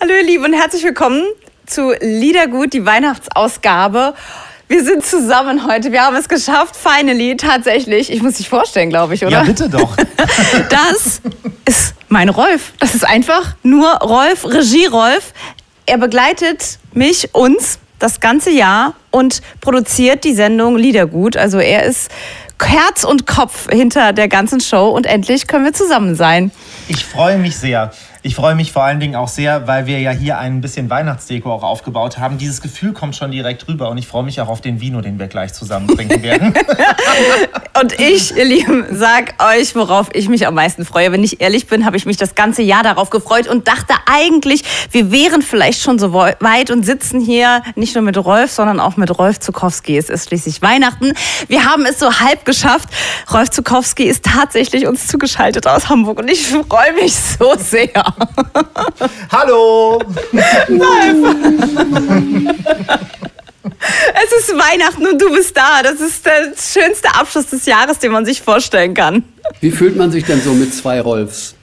Hallo ihr Lieben und herzlich willkommen zu Liedergut, die Weihnachtsausgabe. Wir sind zusammen heute. Wir haben es geschafft, finally, tatsächlich. Ich muss dich vorstellen, glaube ich, oder? Ja, bitte doch. Das ist mein Rolf. Das ist einfach nur Rolf, Regie Rolf. Er begleitet mich, uns, das ganze Jahr und produziert die Sendung Liedergut. Also er ist Herz und Kopf hinter der ganzen Show und endlich können wir zusammen sein. Ich freue mich sehr. Ich freue mich vor allen Dingen auch sehr, weil wir ja hier ein bisschen Weihnachtsdeko auch aufgebaut haben. Dieses Gefühl kommt schon direkt rüber und ich freue mich auch auf den Vino, den wir gleich zusammen trinken werden. und ich, ihr Lieben, sag euch, worauf ich mich am meisten freue. Wenn ich ehrlich bin, habe ich mich das ganze Jahr darauf gefreut und dachte eigentlich, wir wären vielleicht schon so weit und sitzen hier nicht nur mit Rolf, sondern auch mit Rolf Zukowski. Es ist schließlich Weihnachten. Wir haben es so halb geschafft. Rolf Zukowski ist tatsächlich uns zugeschaltet aus Hamburg und ich freue mich so sehr. Hallo! Es ist Weihnachten und du bist da. Das ist der schönste Abschluss des Jahres, den man sich vorstellen kann. Wie fühlt man sich denn so mit zwei Rolfs?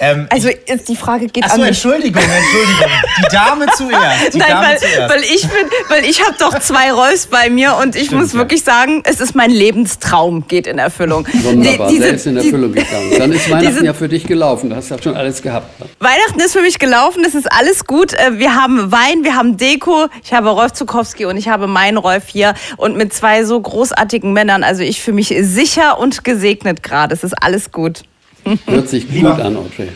Ähm, also die Frage geht Ach so, an mich. Entschuldigung, Entschuldigung. Die Dame zuerst. Die Nein, Dame weil, zuerst. weil ich bin, weil ich habe doch zwei Rolfs bei mir und ich Stimmt, muss ja. wirklich sagen, es ist mein Lebenstraum, geht in Erfüllung. Wunderbar, Die- diese- der ist in die- Erfüllung gegangen. Dann ist Weihnachten diese- ja für dich gelaufen. Du hast ja schon alles gehabt. ne? Weihnachten ist für mich gelaufen, es ist alles gut. Äh, Wir haben Wein, wir haben Deko. Ich habe Rolf Zukowski und ich habe meinen Rolf hier und mit zwei so großartigen Männern. Also ich fühle mich sicher und gesegnet gerade. Es ist alles gut. Hört sich gut Lieber- an, Audrey.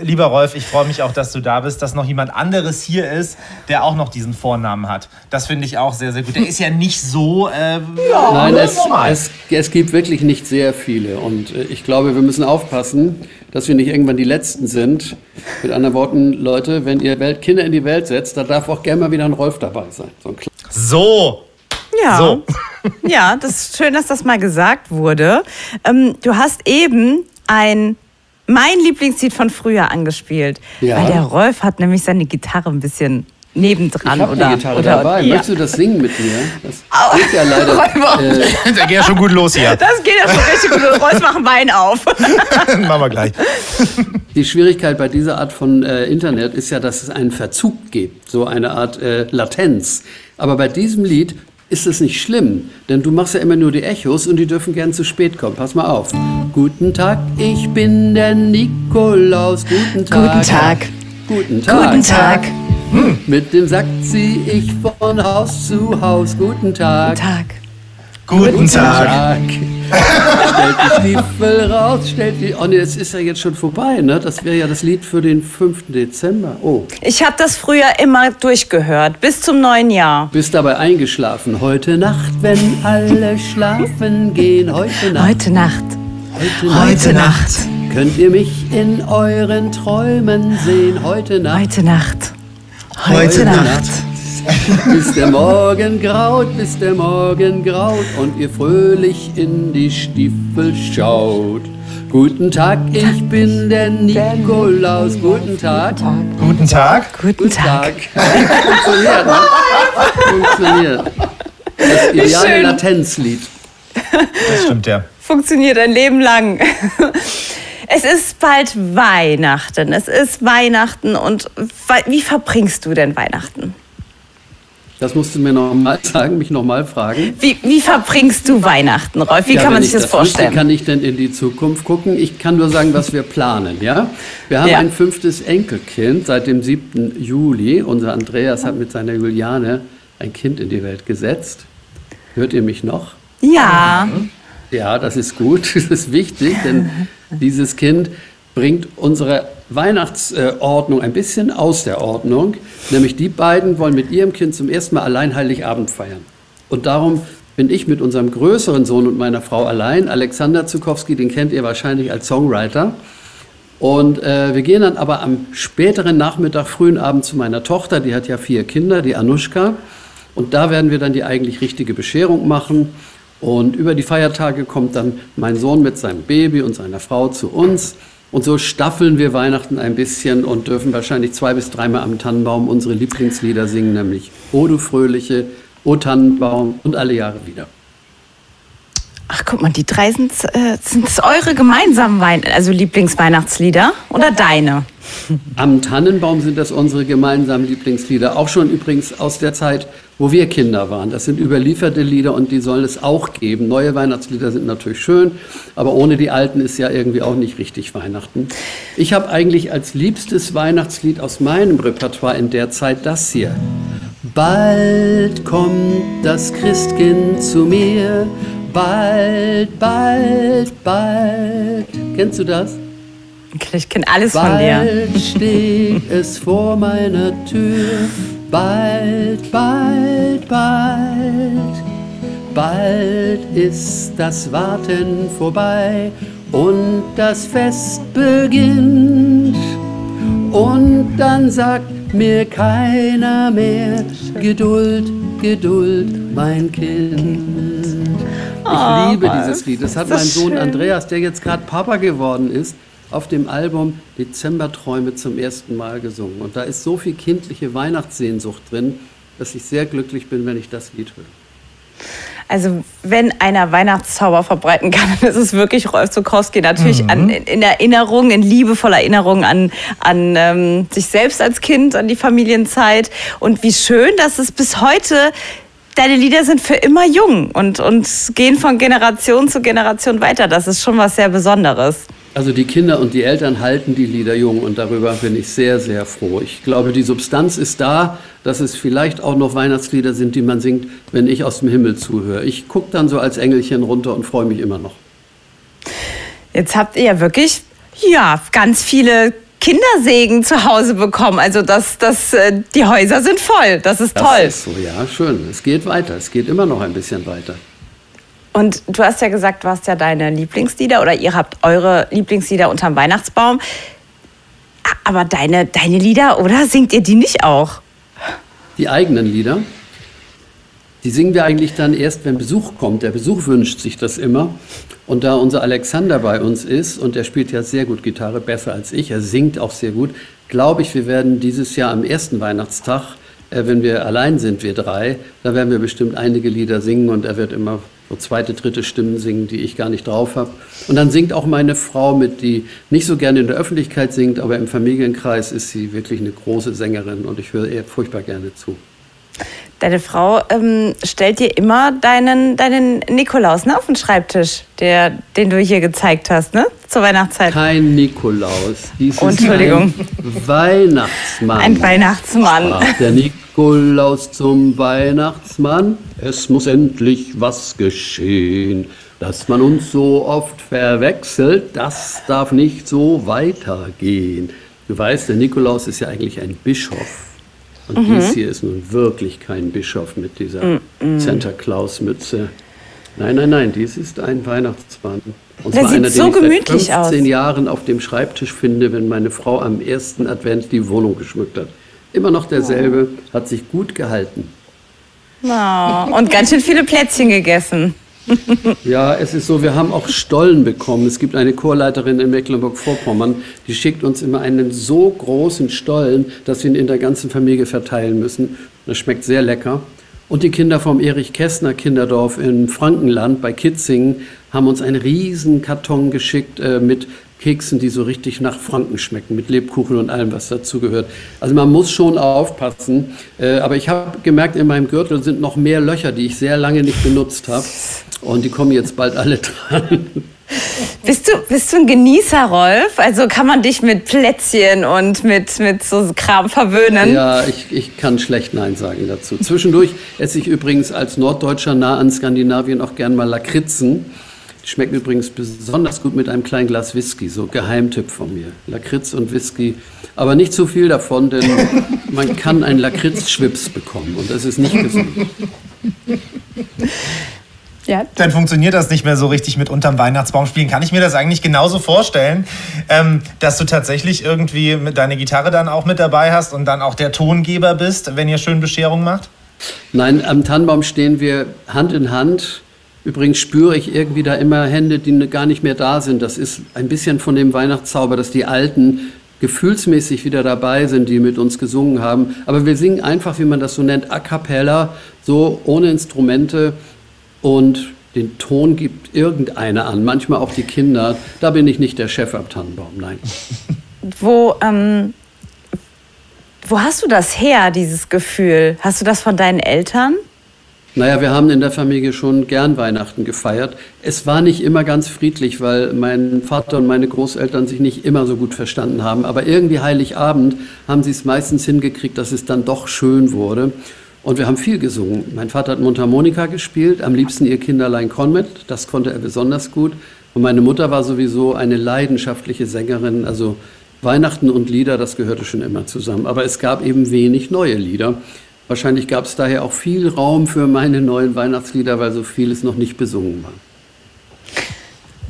Lieber Rolf, ich freue mich auch, dass du da bist, dass noch jemand anderes hier ist, der auch noch diesen Vornamen hat. Das finde ich auch sehr, sehr gut. Der ist ja nicht so. Äh, Nein, es, normal. es, es gibt wirklich nicht sehr viele. Und äh, ich glaube, wir müssen aufpassen, dass wir nicht irgendwann die Letzten sind. Mit anderen Worten, Leute, wenn ihr Welt, Kinder in die Welt setzt, da darf auch gerne mal wieder ein Rolf dabei sein. So ein So. Ja. So. Ja, das ist schön, dass das mal gesagt wurde. Ähm, du hast eben ein mein Lieblingslied von früher angespielt. Ja. Weil der Rolf hat nämlich seine Gitarre ein bisschen nebendran. Ich habe oder, die Gitarre oder, dabei. Ja. Möchtest du das singen mit mir? Das Au. geht ja leider. Äh, Der geht ja schon gut los hier. Das geht ja schon richtig gut. Und Rolf machen Wein auf. Machen wir gleich. Die Schwierigkeit bei dieser Art von äh, Internet ist ja, dass es einen Verzug gibt, so eine Art äh, Latenz. Aber bei diesem Lied ist es nicht schlimm, denn du machst ja immer nur die Echos und die dürfen gern zu spät kommen. Pass mal auf. Guten Tag, ich bin der Nikolaus. Guten Tag. Guten Tag. Guten Tag. Guten Tag. Mit dem Sack zieh ich von Haus zu Haus. Guten Tag. Tag. Guten Tag. Tag. Stellt die Stiefel raus, stellt die. Oh nee, das ist ja jetzt schon vorbei, ne? Das wäre ja das Lied für den 5. Dezember. Oh. Ich habe das früher immer durchgehört, bis zum neuen Jahr. Bist dabei eingeschlafen. Heute Nacht, wenn alle schlafen gehen. Heute Nacht. Heute Nacht. Heute, Heute Nacht. Könnt ihr mich in euren Träumen sehen? Heute Nacht. Heute Nacht. Heute Nacht. Bis der Morgen graut, bis der Morgen graut und ihr fröhlich in die Stiefel schaut. Guten Tag, ich bin der Nikolaus. Guten Tag. Guten Tag. Guten Tag. Funktioniert, ne? Funktioniert. Das ideale. Latenzlied. Das stimmt ja. Funktioniert ein Leben lang. Es ist bald Weihnachten. Es ist Weihnachten und wie verbringst du denn Weihnachten? Das musst du mir nochmal sagen, mich nochmal fragen. Wie, wie verbringst du Weihnachten, Rolf? Wie Ja, kann man sich ich das wüsste, vorstellen? kann ich denn in die Zukunft gucken? Ich kann nur sagen, was wir planen, ja? Wir haben Ja. ein fünftes Enkelkind seit dem 7. Juli. Unser Andreas hat mit seiner Juliane ein Kind in die Welt gesetzt. Hört ihr mich noch? ja, Ja, das ist gut, das ist wichtig, denn dieses Kind bringt unsere Weihnachtsordnung ein bisschen aus der Ordnung. Nämlich die beiden wollen mit ihrem Kind zum ersten Mal allein Heiligabend feiern. Und darum bin ich mit unserem größeren Sohn und meiner Frau allein. Alexander Zukowski, den kennt ihr wahrscheinlich als Songwriter. Und äh, wir gehen dann aber am späteren Nachmittag, frühen Abend zu meiner Tochter, die hat ja vier Kinder, die Anushka. Und da werden wir dann die eigentlich richtige Bescherung machen. Und über die Feiertage kommt dann mein Sohn mit seinem Baby und seiner Frau zu uns. Und so staffeln wir Weihnachten ein bisschen und dürfen wahrscheinlich zwei bis dreimal am Tannenbaum unsere Lieblingslieder singen, nämlich O du Fröhliche, O Tannenbaum und alle Jahre wieder. Ach, guck mal, die drei sind äh, es eure gemeinsamen Wein also Lieblingsweihnachtslieder oder deine? Am Tannenbaum sind das unsere gemeinsamen Lieblingslieder. Auch schon übrigens aus der Zeit, wo wir Kinder waren. Das sind überlieferte Lieder und die sollen es auch geben. Neue Weihnachtslieder sind natürlich schön, aber ohne die alten ist ja irgendwie auch nicht richtig Weihnachten. Ich habe eigentlich als liebstes Weihnachtslied aus meinem Repertoire in der Zeit das hier. Bald kommt das Christkind zu mir, bald, bald, bald. Kennst du das? Ich kenne alles bald von dir. Bald steht es vor meiner Tür, bald, bald, bald. Bald ist das Warten vorbei und das Fest beginnt. Und dann sagt mir keiner mehr, Geduld, Geduld, mein Kind. Ich oh, liebe dieses Lied. Das hat das mein Sohn schön. Andreas, der jetzt gerade Papa geworden ist, auf dem Album Dezemberträume zum ersten Mal gesungen. Und da ist so viel kindliche Weihnachtssehnsucht drin, dass ich sehr glücklich bin, wenn ich das Lied höre. Also wenn einer Weihnachtszauber verbreiten kann, dann ist es wirklich Rolf Zukowski. Natürlich mhm. an, in Erinnerung, in liebevoller Erinnerung an, an ähm, sich selbst als Kind, an die Familienzeit. Und wie schön, dass es bis heute deine Lieder sind für immer jung und, und gehen von Generation zu Generation weiter. Das ist schon was sehr Besonderes. Also die Kinder und die Eltern halten die Lieder jung und darüber bin ich sehr, sehr froh. Ich glaube, die Substanz ist da, dass es vielleicht auch noch Weihnachtslieder sind, die man singt, wenn ich aus dem Himmel zuhöre. Ich gucke dann so als Engelchen runter und freue mich immer noch. Jetzt habt ihr ja wirklich, ja, ganz viele Kindersegen zu Hause bekommen. Also das, das, äh, die Häuser sind voll. Das ist toll. Das ist so, ja, schön. Es geht weiter. Es geht immer noch ein bisschen weiter. Und du hast ja gesagt, du hast ja deine Lieblingslieder oder ihr habt eure Lieblingslieder unterm Weihnachtsbaum. Aber deine, deine Lieder, oder? Singt ihr die nicht auch? Die eigenen Lieder? Die singen wir eigentlich dann erst, wenn Besuch kommt. Der Besuch wünscht sich das immer. Und da unser Alexander bei uns ist, und er spielt ja sehr gut Gitarre, besser als ich, er singt auch sehr gut, glaube ich, wir werden dieses Jahr am ersten Weihnachtstag, äh, wenn wir allein sind, wir drei, da werden wir bestimmt einige Lieder singen und er wird immer so zweite, dritte Stimmen singen, die ich gar nicht drauf habe. Und dann singt auch meine Frau mit, die nicht so gerne in der Öffentlichkeit singt, aber im Familienkreis ist sie wirklich eine große Sängerin und ich höre ihr furchtbar gerne zu. Deine Frau ähm, stellt dir immer deinen, deinen Nikolaus ne, auf den Schreibtisch, der, den du hier gezeigt hast, ne? Zur Weihnachtszeit. Kein Nikolaus. Dies oh, Entschuldigung. Ein Weihnachtsmann. Ein Weihnachtsmann. Ach, der Nikolaus zum Weihnachtsmann. Es muss endlich was geschehen. Dass man uns so oft verwechselt, das darf nicht so weitergehen. Du weißt, der Nikolaus ist ja eigentlich ein Bischof. Und mhm. dies hier ist nun wirklich kein Bischof mit dieser mhm. Santa Claus-Mütze. Nein, nein, nein, dies ist ein Weihnachtsmann. Und Der zwar sieht einer, so den ich seit 15 aus. Jahren auf dem Schreibtisch finde, wenn meine Frau am ersten Advent die Wohnung geschmückt hat. Immer noch derselbe, oh. hat sich gut gehalten. Oh, und ganz schön viele Plätzchen gegessen. Ja, es ist so, wir haben auch Stollen bekommen. Es gibt eine Chorleiterin in Mecklenburg-Vorpommern, die schickt uns immer einen so großen Stollen, dass wir ihn in der ganzen Familie verteilen müssen. Das schmeckt sehr lecker. Und die Kinder vom Erich Kästner Kinderdorf in Frankenland bei Kitzingen haben uns einen riesen Karton geschickt äh, mit Keksen, die so richtig nach Franken schmecken, mit Lebkuchen und allem, was dazugehört. Also man muss schon aufpassen. Äh, aber ich habe gemerkt, in meinem Gürtel sind noch mehr Löcher, die ich sehr lange nicht benutzt habe. Und die kommen jetzt bald alle dran. Bist du, bist du ein Genießer, Rolf? Also kann man dich mit Plätzchen und mit, mit so Kram verwöhnen? Ja, ich, ich kann schlecht Nein sagen dazu. Zwischendurch esse ich übrigens als Norddeutscher nah an Skandinavien auch gern mal Lakritzen. Schmecken übrigens besonders gut mit einem kleinen Glas Whisky, so Geheimtipp von mir. Lakritz und Whisky, aber nicht zu viel davon, denn man kann einen Lakritz-Schwips bekommen und das ist nicht gesund. Ja. Dann funktioniert das nicht mehr so richtig mit unterm Weihnachtsbaum spielen. Kann ich mir das eigentlich genauso vorstellen, ähm, dass du tatsächlich irgendwie mit deine Gitarre dann auch mit dabei hast und dann auch der Tongeber bist, wenn ihr schön Bescherung macht? Nein, am Tannenbaum stehen wir Hand in Hand. Übrigens spüre ich irgendwie da immer Hände, die gar nicht mehr da sind. Das ist ein bisschen von dem Weihnachtszauber, dass die Alten gefühlsmäßig wieder dabei sind, die mit uns gesungen haben. Aber wir singen einfach, wie man das so nennt, a cappella, so ohne Instrumente. Und Den Ton gibt irgendeiner an, manchmal auch die Kinder. Da bin ich nicht der Chef am Tannenbaum, nein. Wo, ähm, wo hast du das her, dieses Gefühl? Hast du das von deinen Eltern? Naja, wir haben in der Familie schon gern Weihnachten gefeiert. Es war nicht immer ganz friedlich, weil mein Vater und meine Großeltern sich nicht immer so gut verstanden haben. Aber irgendwie Heiligabend haben sie es meistens hingekriegt, dass es dann doch schön wurde. Und wir haben viel gesungen. Mein Vater hat Mundharmonika gespielt, am liebsten ihr Kinderlein Conmet. Das konnte er besonders gut. Und meine Mutter war sowieso eine leidenschaftliche Sängerin. Also Weihnachten und Lieder, das gehörte schon immer zusammen. Aber es gab eben wenig neue Lieder. Wahrscheinlich gab es daher auch viel Raum für meine neuen Weihnachtslieder, weil so vieles noch nicht besungen war.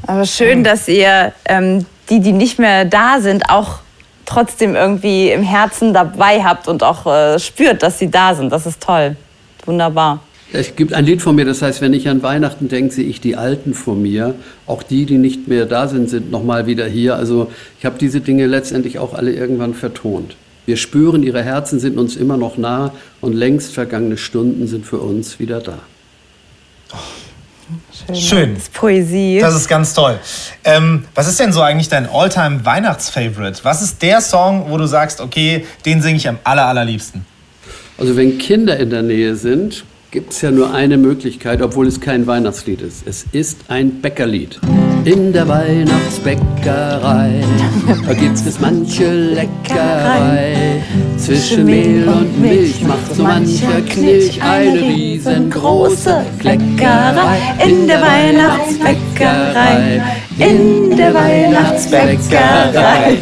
Aber schön, dass ihr ähm, die, die nicht mehr da sind, auch trotzdem irgendwie im Herzen dabei habt und auch äh, spürt, dass sie da sind. Das ist toll. Wunderbar. Es gibt ein Lied von mir, das heißt, wenn ich an Weihnachten denke, sehe ich die Alten vor mir. Auch die, die nicht mehr da sind, sind nochmal wieder hier. Also ich habe diese Dinge letztendlich auch alle irgendwann vertont. Wir spüren, ihre Herzen sind uns immer noch nah und längst vergangene Stunden sind für uns wieder da. Schön. Schön. Das ist Poesie. Das ist ganz toll. Ähm, was ist denn so eigentlich dein Alltime Weihnachtsfavorite? Was ist der Song, wo du sagst, okay, den singe ich am aller, allerliebsten? Also wenn Kinder in der Nähe sind, gibt es ja nur eine Möglichkeit, obwohl es kein Weihnachtslied ist. Es ist ein Bäckerlied. In der Weihnachtsbäckerei, da gibt es manche Leckerei. Zwischen Mehl und Milch macht so mancher Knilch eine riesengroße Kleckerei. In der Weihnachtsbäckerei, in der Weihnachtsbäckerei.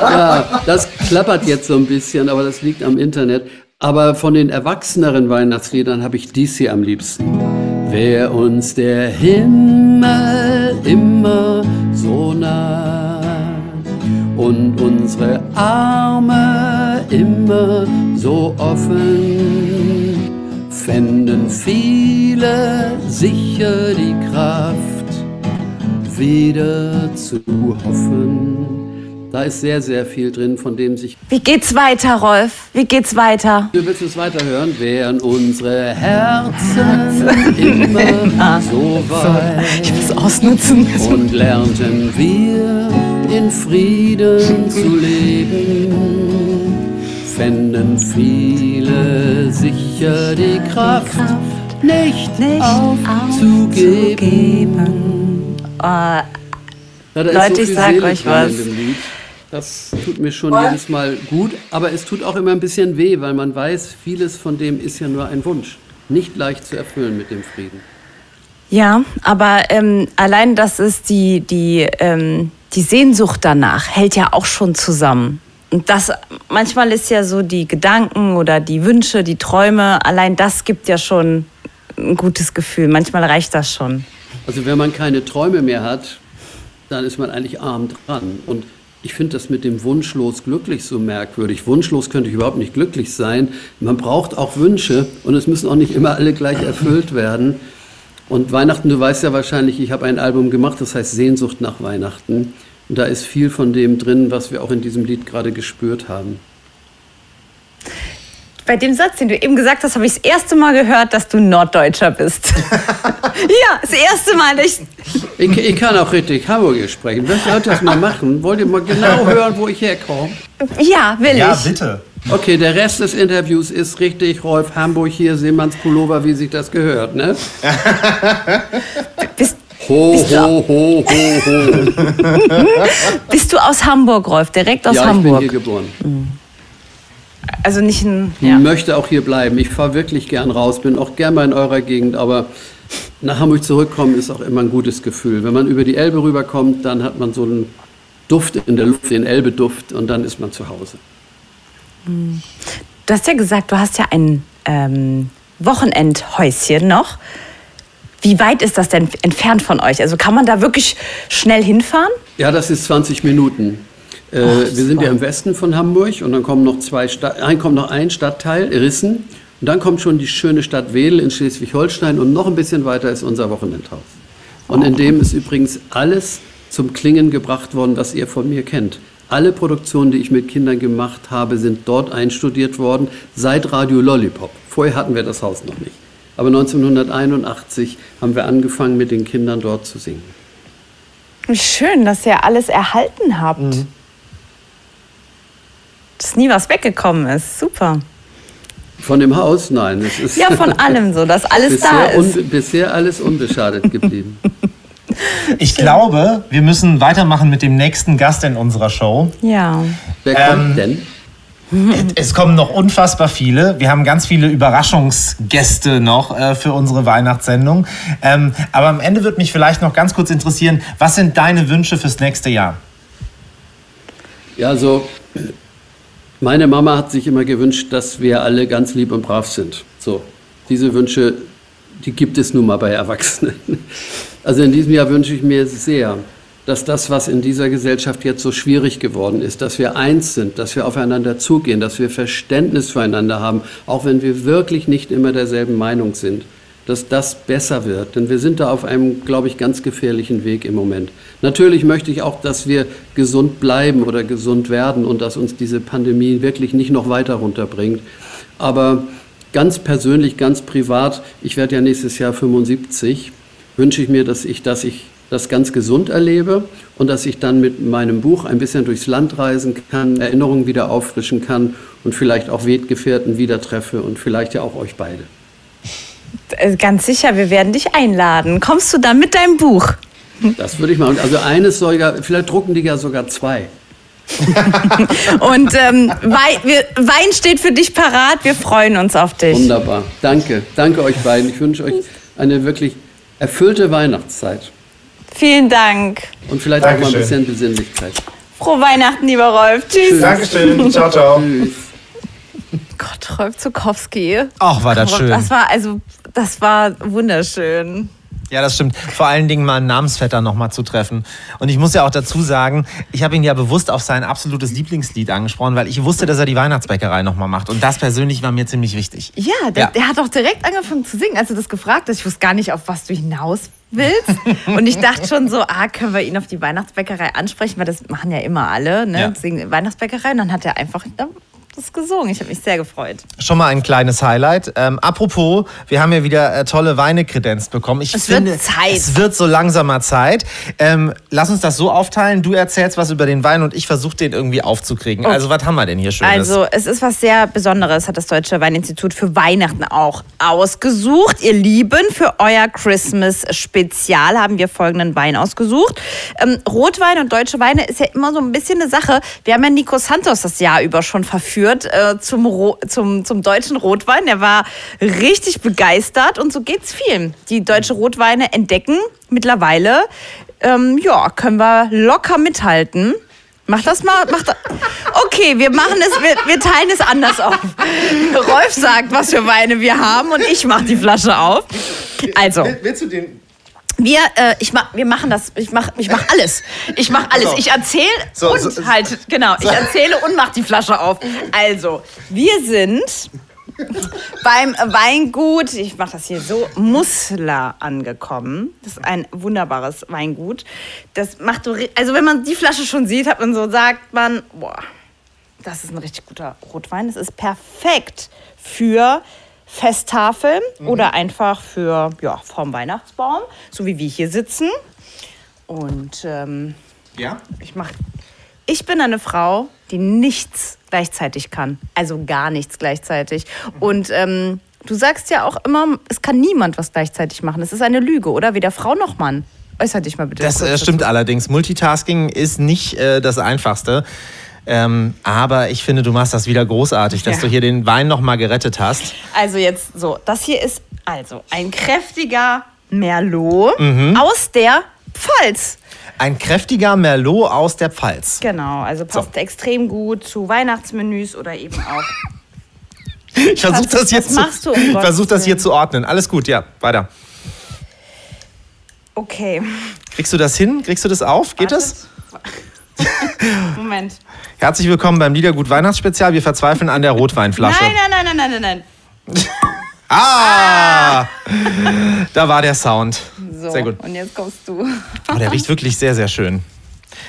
Ja, das klappert jetzt so ein bisschen, aber das liegt am Internet. Aber von den erwachseneren Weihnachtsliedern habe ich dies hier am liebsten. Wär uns der Himmel immer so nah und unsere Arme immer so offen, fänden viele sicher die Kraft, wieder zu hoffen. Da ist sehr, sehr viel drin, von dem sich. Wie geht's weiter, Rolf? Wie geht's weiter? Du willst es weiterhören? Wären unsere Herzen immer so weit. Ich muss ausnutzen. Und lernten wir in Frieden zu leben, fänden viele sicher die Kraft, nicht, nicht aufzugeben. Oh, ja, Leute, so ich sag euch was. Das tut mir schon jedes Mal gut, aber es tut auch immer ein bisschen weh, weil man weiß, vieles von dem ist ja nur ein Wunsch. Nicht leicht zu erfüllen mit dem Frieden. Ja, aber ähm, allein das ist die, die, ähm, die Sehnsucht danach, hält ja auch schon zusammen. Und das manchmal ist ja so die Gedanken oder die Wünsche, die Träume, allein das gibt ja schon ein gutes Gefühl. Manchmal reicht das schon. Also wenn man keine Träume mehr hat, dann ist man eigentlich arm dran. Und ich finde das mit dem wunschlos glücklich so merkwürdig. Wunschlos könnte ich überhaupt nicht glücklich sein. Man braucht auch Wünsche und es müssen auch nicht immer alle gleich erfüllt werden. Und Weihnachten, du weißt ja wahrscheinlich, ich habe ein Album gemacht, das heißt Sehnsucht nach Weihnachten. Und da ist viel von dem drin, was wir auch in diesem Lied gerade gespürt haben. Bei dem Satz, den du eben gesagt hast, habe ich das erste Mal gehört, dass du Norddeutscher bist. ja, das erste Mal. Ich, ich, ich kann auch richtig Hamburger sprechen. Wollt ihr das mal machen? Wollt ihr mal genau hören, wo ich herkomme? Ja, will ja, ich. Ja, bitte. Okay, der Rest des Interviews ist richtig. Rolf Hamburg hier, Seemanns Pullover, wie sich das gehört, ne? bist, Ho, bist ho, ho, ho, ho. Bist du aus Hamburg, Rolf? Direkt aus ja, Hamburg? ich bin hier geboren. Also nicht ein. Ich Ja. möchte auch hier bleiben. Ich fahre wirklich gern raus, bin auch gern mal in eurer Gegend, aber nach Hamburg zurückkommen ist auch immer ein gutes Gefühl. Wenn man über die Elbe rüberkommt, dann hat man so einen Duft in der Luft, den Elbe-Duft, und dann ist man zu Hause. Du hast ja gesagt, du hast ja ein ähm, Wochenendhäuschen noch. Wie weit ist das denn entfernt von euch? Also kann man da wirklich schnell hinfahren? Ja, das ist 20 Minuten. Äh, wir sind super. ja im Westen von Hamburg und dann kommen noch zwei Stadt, ein, kommt noch ein Stadtteil, Rissen. Und dann kommt schon die schöne Stadt Wedel in Schleswig-Holstein und noch ein bisschen weiter ist unser Wochenendhaus. Und in dem ist übrigens alles zum Klingen gebracht worden, was ihr von mir kennt. Alle Produktionen, die ich mit Kindern gemacht habe, sind dort einstudiert worden, seit Radio Lollipop. Vorher hatten wir das Haus noch nicht. Aber 1981 haben wir angefangen, mit den Kindern dort zu singen. Wie schön, dass ihr alles erhalten habt. Mhm. Dass nie was weggekommen ist. Super. Von dem Haus? Nein. Es ist ja, von allem so, dass alles da ist. bisher alles unbeschadet geblieben. Ich glaube, wir müssen weitermachen mit dem nächsten Gast in unserer Show. Ja. Wer kommt ähm, denn? Es kommen noch unfassbar viele. Wir haben ganz viele Überraschungsgäste noch äh, für unsere Weihnachtssendung. Ähm, aber am Ende würde mich vielleicht noch ganz kurz interessieren, was sind deine Wünsche fürs nächste Jahr? Ja, also meine Mama hat sich immer gewünscht, dass wir alle ganz lieb und brav sind. So, diese Wünsche, die gibt es nun mal bei Erwachsenen. Also in diesem Jahr wünsche ich mir sehr, dass das, was in dieser Gesellschaft jetzt so schwierig geworden ist, dass wir eins sind, dass wir aufeinander zugehen, dass wir Verständnis füreinander haben, auch wenn wir wirklich nicht immer derselben Meinung sind, dass das besser wird. Denn wir sind da auf einem, glaube ich, ganz gefährlichen Weg im Moment. Natürlich möchte ich auch, dass wir gesund bleiben oder gesund werden und dass uns diese Pandemie wirklich nicht noch weiter runterbringt. Aber ganz persönlich, ganz privat, ich werde ja nächstes Jahr 75, wünsche ich mir, dass ich, dass ich das ganz gesund erlebe und dass ich dann mit meinem Buch ein bisschen durchs Land reisen kann, Erinnerungen wieder auffrischen kann und vielleicht auch Weggefährten wieder treffe und vielleicht ja auch euch beide. Äh, ganz sicher, wir werden dich einladen. Kommst du dann mit deinem Buch? Das würde ich machen. Also eines soll ja, vielleicht drucken die ja sogar zwei. und ähm, Wein, wir, Wein steht für dich parat. Wir freuen uns auf dich. Wunderbar. Danke. Danke euch beiden. Ich wünsche euch eine wirklich erfüllte Weihnachtszeit. Vielen Dank. Und vielleicht Dankeschön. auch mal ein bisschen Besinnlichkeit. Frohe Weihnachten, lieber Rolf. Tschüss. Tschüss. Dankeschön. Ciao, ciao. Tschüss. Gott, Rolf Zukowski. Ach, war das schön. Das war also, das war wunderschön. Ja, das stimmt. Vor allen Dingen mal einen Namensvetter nochmal zu treffen. Und ich muss ja auch dazu sagen, ich habe ihn ja bewusst auf sein absolutes Lieblingslied angesprochen, weil ich wusste, dass er die Weihnachtsbäckerei nochmal macht. Und das persönlich war mir ziemlich wichtig. Ja, der, ja. der hat auch direkt angefangen zu singen, als du das gefragt hast. Ich wusste gar nicht, auf was du hinaus willst. Und ich dachte schon so, ah, können wir ihn auf die Weihnachtsbäckerei ansprechen, weil das machen ja immer alle, ne? Ja. Singen Weihnachtsbäckerei. Und dann hat er einfach das gesungen. Ich habe mich sehr gefreut. Schon mal ein kleines Highlight. Ähm, apropos, wir haben ja wieder äh, tolle Weine kredenzt bekommen. Ich es finde, wird Zeit. Es wird so langsamer Zeit. Ähm, lass uns das so aufteilen. Du erzählst was über den Wein und ich versuche den irgendwie aufzukriegen. Okay. Also was haben wir denn hier Schönes? Also es ist was sehr Besonderes, hat das Deutsche Weininstitut für Weihnachten auch ausgesucht. Ihr Lieben, für euer Christmas-Spezial haben wir folgenden Wein ausgesucht. Ähm, Rotwein und deutsche Weine ist ja immer so ein bisschen eine Sache. Wir haben ja Nico Santos das Jahr über schon verführt geführt äh, zum, zum, zum deutschen Rotwein. Der war richtig begeistert und so geht's vielen. Die deutsche Rotweine entdecken mittlerweile. Ähm, ja, können wir locker mithalten. Mach das mal. Mach das. Okay, wir machen es, wir, wir teilen es anders auf. Rolf sagt, was für Weine wir haben und ich mache die Flasche auf. Also. Willst du den wir, äh, ich mach, wir machen das, ich mach, ich mach alles. Ich mach alles. Ich erzähle so, und so, halt, genau, ich erzähle und mach die Flasche auf. Also, wir sind beim Weingut, ich mache das hier so, Musler angekommen. Das ist ein wunderbares Weingut. Das macht, also wenn man die Flasche schon sieht, hat man so, sagt man, boah, das ist ein richtig guter Rotwein. Das ist perfekt für Festtafeln mhm. oder einfach für ja, vorm Weihnachtsbaum, so wie wir hier sitzen. Und ähm, ja? ich mach, ich bin eine Frau, die nichts gleichzeitig kann. Also gar nichts gleichzeitig. Mhm. Und ähm, du sagst ja auch immer, es kann niemand was gleichzeitig machen. Es ist eine Lüge, oder? Weder Frau noch Mann. Äußer dich mal bitte. Das äh, stimmt dazu. allerdings. Multitasking ist nicht äh, das Einfachste. Ähm, aber ich finde, du machst das wieder großartig, dass ja. du hier den Wein nochmal gerettet hast. Also jetzt so, das hier ist also ein kräftiger Merlot mhm. aus der Pfalz. Ein kräftiger Merlot aus der Pfalz. Genau, also passt so. extrem gut zu Weihnachtsmenüs oder eben auch. ich versuche das, jetzt zu, um versuch das hier zu ordnen. Alles gut, ja, weiter. Okay. Kriegst du das hin? Kriegst du das auf? Geht Warte. das? Moment. Herzlich willkommen beim Liedergut Weihnachtsspezial. Wir verzweifeln an der Rotweinflasche. Nein, nein, nein, nein, nein, nein, nein. ah! ah! Da war der Sound. So, sehr gut. Und jetzt kommst du. Oh, der riecht wirklich sehr, sehr schön.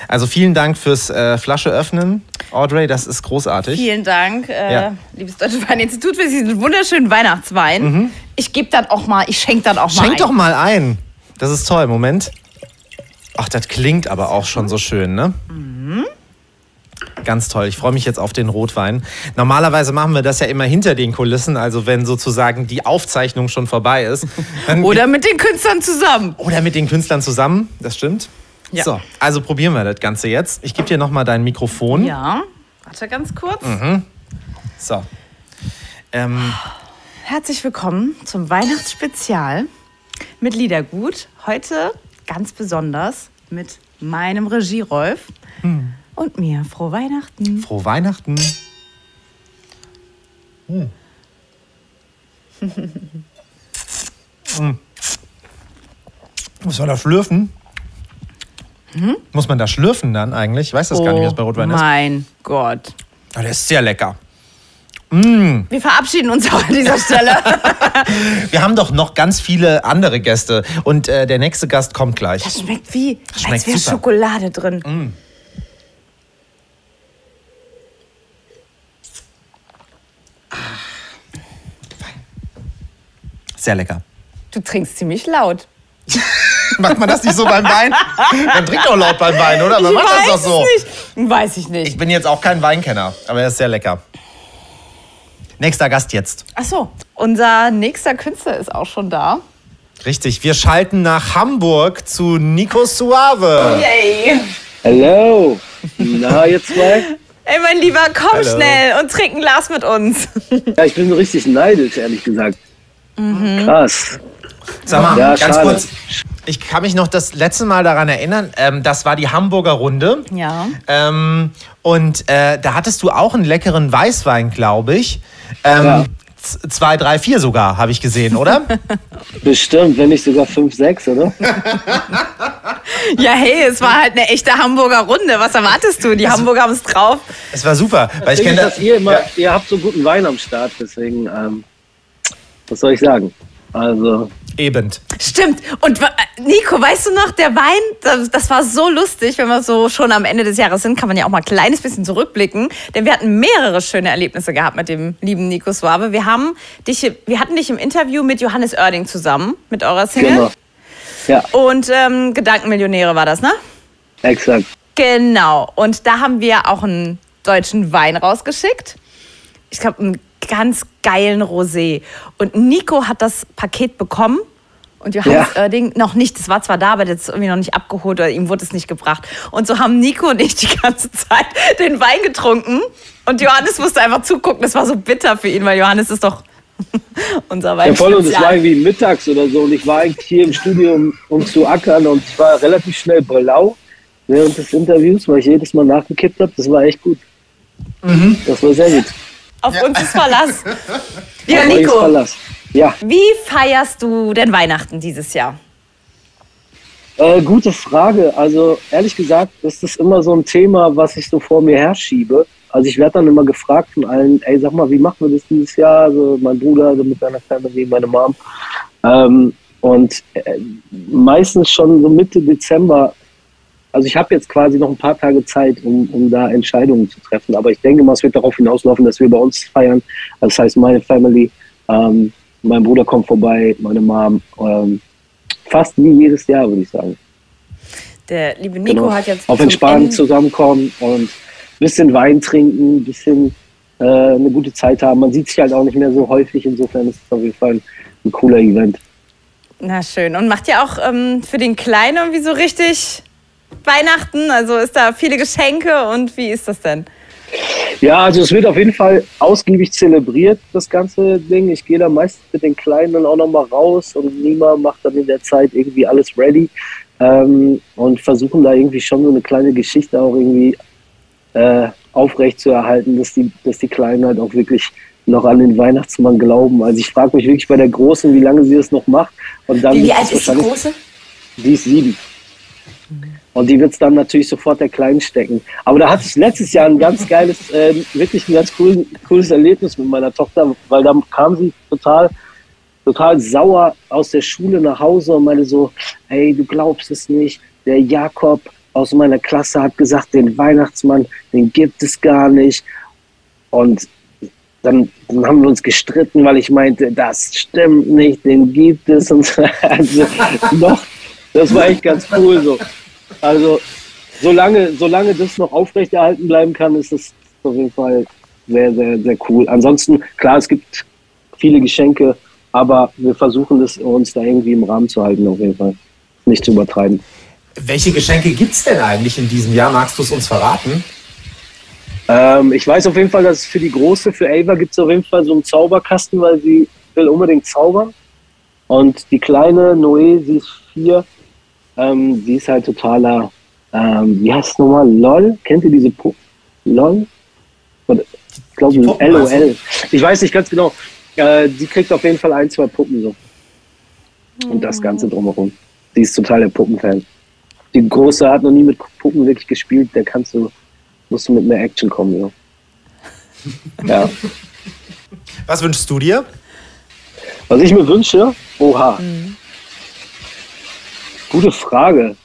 Also vielen Dank fürs äh, Flasche öffnen, Audrey, das ist großartig. Vielen Dank, äh, ja. liebes Deutsche Weininstitut, für diesen wunderschönen Weihnachtswein. Mhm. Ich gebe dann auch mal, ich schenke dann auch mal Schenk ein. doch mal ein. Das ist toll. Moment. Ach, das klingt aber auch schon so schön, ne? Ganz toll. Ich freue mich jetzt auf den Rotwein. Normalerweise machen wir das ja immer hinter den Kulissen, also wenn sozusagen die Aufzeichnung schon vorbei ist. Oder mit den Künstlern zusammen. Oder mit den Künstlern zusammen, das stimmt. Ja. So, also probieren wir das Ganze jetzt. Ich gebe dir nochmal dein Mikrofon. Ja, warte ganz kurz. So. Ähm, Herzlich willkommen zum Weihnachtsspezial mit Liedergut. Heute ganz besonders mit meinem Regie-Rolf und mir. Frohe Weihnachten. frohe Weihnachten. Hm. Muss man da schlürfen? Muss man da schlürfen dann eigentlich? Ich weiß das gar nicht, wie das bei Rotwein ist. mein Gott. Aber der ist sehr lecker. Wir verabschieden uns auch an dieser Stelle. Wir haben doch noch ganz viele andere Gäste und äh, der nächste Gast kommt gleich. Das schmeckt wie, Das schmeckt als wäre. Schokolade drin. Sehr lecker. Du trinkst ziemlich laut. Macht man das nicht so beim Wein? Man trinkt doch laut beim Wein, oder? Man ich macht weiß das doch so. nicht. Weiß ich nicht. Ich bin jetzt auch kein Weinkenner, aber er ist sehr lecker. Nächster Gast jetzt. Ach so, unser nächster Künstler ist auch schon da. Richtig, wir schalten nach Hamburg zu Nico Suave. Yay. Hallo. Na, ihr zwei? Ey, mein Lieber, komm Hallo. schnell und trink ein Glas mit uns. Ja, ich bin richtig neidisch, ehrlich gesagt. Krass. Sag mal, Ja, ganz schade. kurz. Ich kann mich noch das letzte Mal daran erinnern, ähm, das war die Hamburger Runde. Ja. Ähm, und äh, da hattest du auch einen leckeren Weißwein, glaube ich. Ähm, Ja. Zwei, drei, vier sogar, habe ich gesehen, oder? Bestimmt, wenn nicht sogar 5, 6, oder? Ja, hey, es war halt eine echte Hamburger Runde. Was erwartest du? Die Hamburger haben es drauf. es war super, weil ich kenne dass ihr immer, ihr habt so guten Wein am Start, deswegen, ähm, was soll ich sagen? Also, eben. Stimmt. Und Nico, weißt du noch, der Wein, das, das war so lustig, wenn wir so schon am Ende des Jahres sind, kann man ja auch mal ein kleines bisschen zurückblicken. Denn wir hatten mehrere schöne Erlebnisse gehabt mit dem lieben Nico Suave. Wir, haben dich, wir hatten dich im Interview mit Johannes Oerding zusammen, mit eurer Single. genau. Ja, Und ähm, Gedankenmillionäre war das, ne? exakt. Genau. Und da haben wir auch einen deutschen Wein rausgeschickt. Ich glaube, einen ganz geilen Rosé. Und Nico hat das Paket bekommen. Und Johannes Ja. Oerding noch nicht. Das war zwar da, aber das ist irgendwie noch nicht abgeholt oder ihm wurde es nicht gebracht. Und so haben Nico und ich die ganze Zeit den Wein getrunken. Und Johannes musste einfach zugucken. Das war so bitter für ihn, weil Johannes ist doch unser Wein. Ja, voll, und es war irgendwie mittags oder so und ich war eigentlich hier im Studio, um, um zu ackern und ich war relativ schnell blau während des Interviews, weil ich jedes Mal nachgekippt habe. Das war echt gut. Das war sehr gut. Auf uns ist Verlass. Ja, Nico, Verlass. Ja, wie feierst du denn Weihnachten dieses Jahr? Äh, gute Frage. Also ehrlich gesagt ist das immer so ein Thema, was ich so vor mir herschiebe. Also ich werde dann immer gefragt von allen, ey, sag mal, wie machen wir das dieses Jahr? Also mein Bruder also mit seiner Family, meine Mom. Ähm, und äh, meistens schon so Mitte Dezember. Also ich habe jetzt quasi noch ein paar Tage Zeit, um, um da Entscheidungen zu treffen. Aber ich denke mal, es wird darauf hinauslaufen, dass wir bei uns feiern. Also das heißt, meine Family, ähm, mein Bruder kommt vorbei, meine Mom. Ähm, fast wie jedes Jahr, würde ich sagen. Der liebe Nico Genau. hat jetzt auf entspannt zusammenkommen und ein bisschen Wein trinken, ein bisschen äh, eine gute Zeit haben. Man sieht sich halt auch nicht mehr so häufig, insofern ist es auf jeden Fall ein, ein cooler Event. Na schön. Und macht ihr auch ähm, für den Kleinen irgendwie so richtig Weihnachten? Also ist da viele Geschenke und wie ist das denn? Ja, also es wird auf jeden Fall ausgiebig zelebriert, das ganze Ding. Ich gehe da meistens mit den Kleinen dann auch nochmal raus und Nima macht dann in der Zeit irgendwie alles ready ähm, und versuchen da irgendwie schon so eine kleine Geschichte auch irgendwie äh, aufrecht zu erhalten, dass die, dass die Kleinen halt auch wirklich noch an den Weihnachtsmann glauben. Also ich frage mich wirklich bei der Großen, wie lange sie das noch macht. Und dann Wie, alt es ist die Große? Die ist sieben. Und die wird es dann natürlich sofort der Kleinen stecken. Aber da hatte ich letztes Jahr ein ganz geiles, äh, wirklich ein ganz cool, cooles Erlebnis mit meiner Tochter, weil da kam sie total, total sauer aus der Schule nach Hause und meinte so, hey, du glaubst es nicht, der Jakob aus meiner Klasse hat gesagt, den Weihnachtsmann, den gibt es gar nicht. Und dann, dann haben wir uns gestritten, weil ich meinte, das stimmt nicht, den gibt es und so. Also, noch, das war echt ganz cool so. Also solange, solange das noch aufrechterhalten bleiben kann, ist das auf jeden Fall sehr, sehr, sehr cool. Ansonsten, klar, es gibt viele Geschenke, aber wir versuchen das uns da irgendwie im Rahmen zu halten, auf jeden Fall. Nicht zu übertreiben. Welche Geschenke gibt es denn eigentlich in diesem Jahr? Magst du es uns verraten? Ähm, ich weiß auf jeden Fall, dass für die Große, für Ava gibt es auf jeden Fall so einen Zauberkasten, weil sie will unbedingt zaubern. Und die kleine Noé, sie ist vier, ähm, sie ist halt totaler, ähm, wie heißt es nochmal, LOL? Kennt ihr diese Puppen? LOL? Oder, ich glaube, LOL. Ich weiß nicht ganz genau. Äh, die kriegt auf jeden Fall ein, zwei Puppen so. Und das Ganze drumherum. Die ist total der Puppenfan. Die Große hat noch nie mit Puppen wirklich gespielt, der kannst du, musst du mit mehr Action kommen, ja. ja. Was wünschst du dir? Was ich mir wünsche? Oha. Mhm. Gute Frage.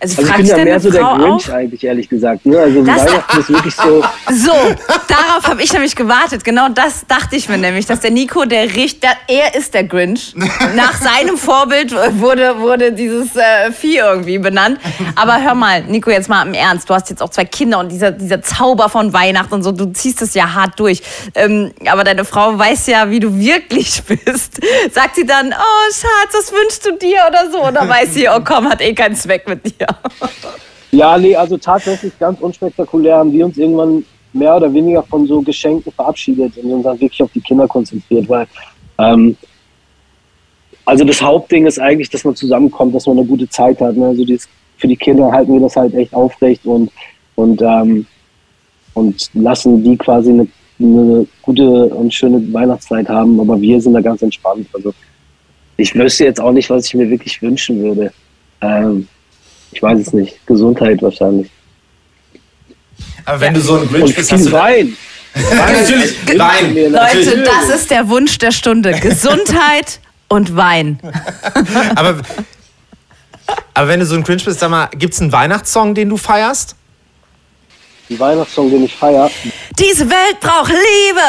Also, also ich bin ja mehr so der Grinch auch? eigentlich, ehrlich gesagt. Ne? Also das Weihnachten ist wirklich so. So, darauf habe ich nämlich gewartet. Genau das dachte ich mir nämlich, dass der Nico der Richter, er ist der Grinch. Nach seinem Vorbild wurde, wurde dieses äh, Vieh irgendwie benannt. Aber hör mal, Nico, jetzt mal im Ernst. Du hast jetzt auch zwei Kinder und dieser, dieser Zauber von Weihnachten und so, du ziehst es ja hart durch. Ähm, aber deine Frau weiß ja, wie du wirklich bist. Sagt sie dann, oh Schatz, was wünschst du dir oder so? Oder weiß sie, oh komm, hat eh keinen Zweck mit dir. Ja, nee, also tatsächlich ganz unspektakulär haben wir uns irgendwann mehr oder weniger von so Geschenken verabschiedet und uns dann wirklich auf die Kinder konzentriert, weil ähm, also das Hauptding ist eigentlich, dass man zusammenkommt, dass man eine gute Zeit hat. Ne? Also das, für die Kinder halten wir das halt echt aufrecht und, und, ähm, und lassen die quasi eine, eine gute und schöne Weihnachtszeit haben, aber wir sind da ganz entspannt. Also ich wüsste jetzt auch nicht, was ich mir wirklich wünschen würde. Ähm, ich weiß es nicht. Gesundheit wahrscheinlich. Aber wenn ja. du so ein Grinch bist, hast du Wein. Wein. natürlich, Wein. Leute, natürlich. das ist der Wunsch der Stunde. Gesundheit und Wein. aber, aber wenn du so ein Grinch bist, sag mal, gibt es einen Weihnachtssong, den du feierst? Ein Weihnachtssong, den ich feiere? Diese Welt braucht Liebe!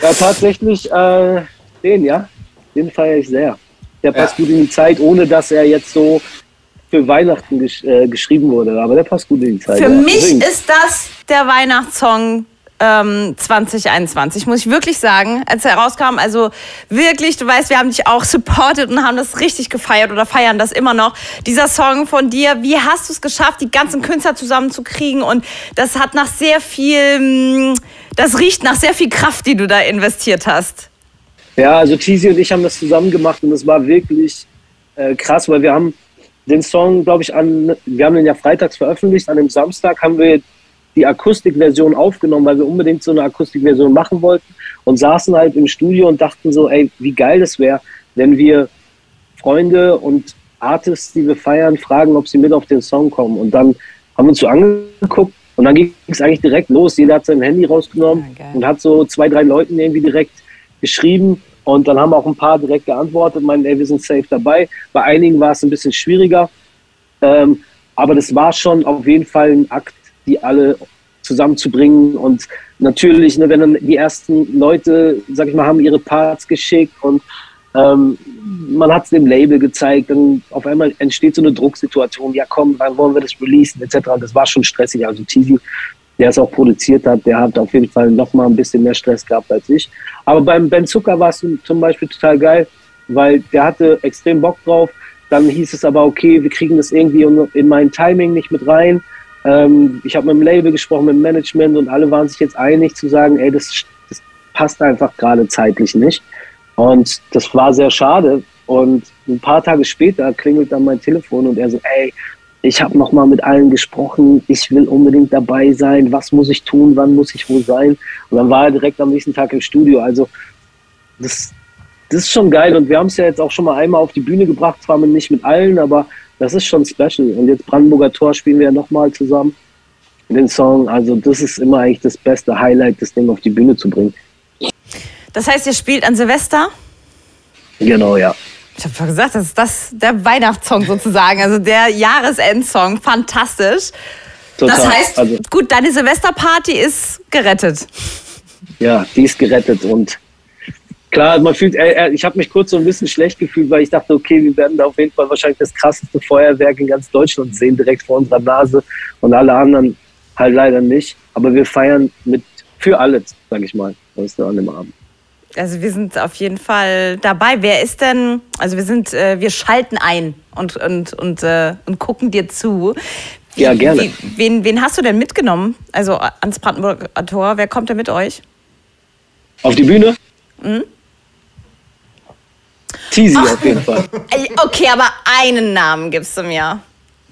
ja, tatsächlich äh, den, ja. Den feiere ich sehr der passt ja. gut in die Zeit, ohne dass er jetzt so für Weihnachten gesch äh, geschrieben wurde. Aber der passt gut in die Zeit. Für ja. mich Deswegen. ist das der Weihnachtssong ähm, 2021, muss ich wirklich sagen, als er rauskam. Also wirklich, du weißt, wir haben dich auch supported und haben das richtig gefeiert oder feiern das immer noch. Dieser Song von dir, wie hast du es geschafft, die ganzen Künstler zusammenzukriegen? Und das hat nach sehr viel, mm, das riecht nach sehr viel Kraft, die du da investiert hast. Ja, also Tizi und ich haben das zusammen gemacht und es war wirklich äh, krass, weil wir haben den Song, glaube ich, an, wir haben den ja freitags veröffentlicht, an dem Samstag haben wir die Akustikversion aufgenommen, weil wir unbedingt so eine Akustikversion machen wollten und saßen halt im Studio und dachten so, ey, wie geil das wäre, wenn wir Freunde und Artists, die wir feiern, fragen, ob sie mit auf den Song kommen. Und dann haben wir uns so angeguckt und dann ging es eigentlich direkt los. Jeder hat sein Handy rausgenommen ja, und hat so zwei, drei Leuten irgendwie direkt geschrieben und dann haben auch ein paar direkt geantwortet, meinen, ey, wir sind safe dabei. Bei einigen war es ein bisschen schwieriger, ähm, aber das war schon auf jeden Fall ein Akt, die alle zusammenzubringen und natürlich, ne, wenn dann die ersten Leute, sag ich mal, haben ihre Parts geschickt und ähm, man hat es dem Label gezeigt, dann auf einmal entsteht so eine Drucksituation, ja komm, wann wollen wir das releasen, etc. Das war schon stressig. Also Tizi der es auch produziert hat, der hat auf jeden Fall noch mal ein bisschen mehr Stress gehabt als ich. Aber beim Ben Zucker war es zum Beispiel total geil, weil der hatte extrem Bock drauf. Dann hieß es aber, okay, wir kriegen das irgendwie in mein Timing nicht mit rein. Ähm, ich habe mit dem Label gesprochen, mit dem Management und alle waren sich jetzt einig zu sagen, ey, das, das passt einfach gerade zeitlich nicht. Und das war sehr schade. Und ein paar Tage später klingelt dann mein Telefon und er so, ey, ich habe nochmal mit allen gesprochen, ich will unbedingt dabei sein, was muss ich tun, wann muss ich wo sein. Und dann war er direkt am nächsten Tag im Studio. Also das, das ist schon geil und wir haben es ja jetzt auch schon mal einmal auf die Bühne gebracht, zwar nicht mit allen, aber das ist schon special. Und jetzt Brandenburger Tor spielen wir ja nochmal zusammen den Song. Also das ist immer eigentlich das beste Highlight, das Ding auf die Bühne zu bringen. Das heißt, ihr spielt an Silvester? Genau, ja. Ich habe gesagt, das ist das der Weihnachtssong sozusagen, also der Jahresendsong, fantastisch. Total. Das heißt, also, gut, deine Silvesterparty ist gerettet. ja, die ist gerettet und klar, man fühlt, äh, äh, ich habe mich kurz so ein bisschen schlecht gefühlt, weil ich dachte, okay, wir werden da auf jeden Fall wahrscheinlich das krasseste Feuerwerk in ganz Deutschland sehen, direkt vor unserer Nase und alle anderen halt leider nicht. Aber wir feiern mit für alle, sag ich mal, ist an dem Abend. Also wir sind auf jeden Fall dabei. Wer ist denn, also wir sind, äh, wir schalten ein und, und, und, äh, und gucken dir zu. Wie, Ja, gerne. Wie, wen, wen hast du denn mitgenommen? Also ans Brandenburger Tor, wer kommt denn mit euch? Auf die Bühne? Mhm. Teasy auf jeden Fall. Okay, aber einen Namen gibst du mir.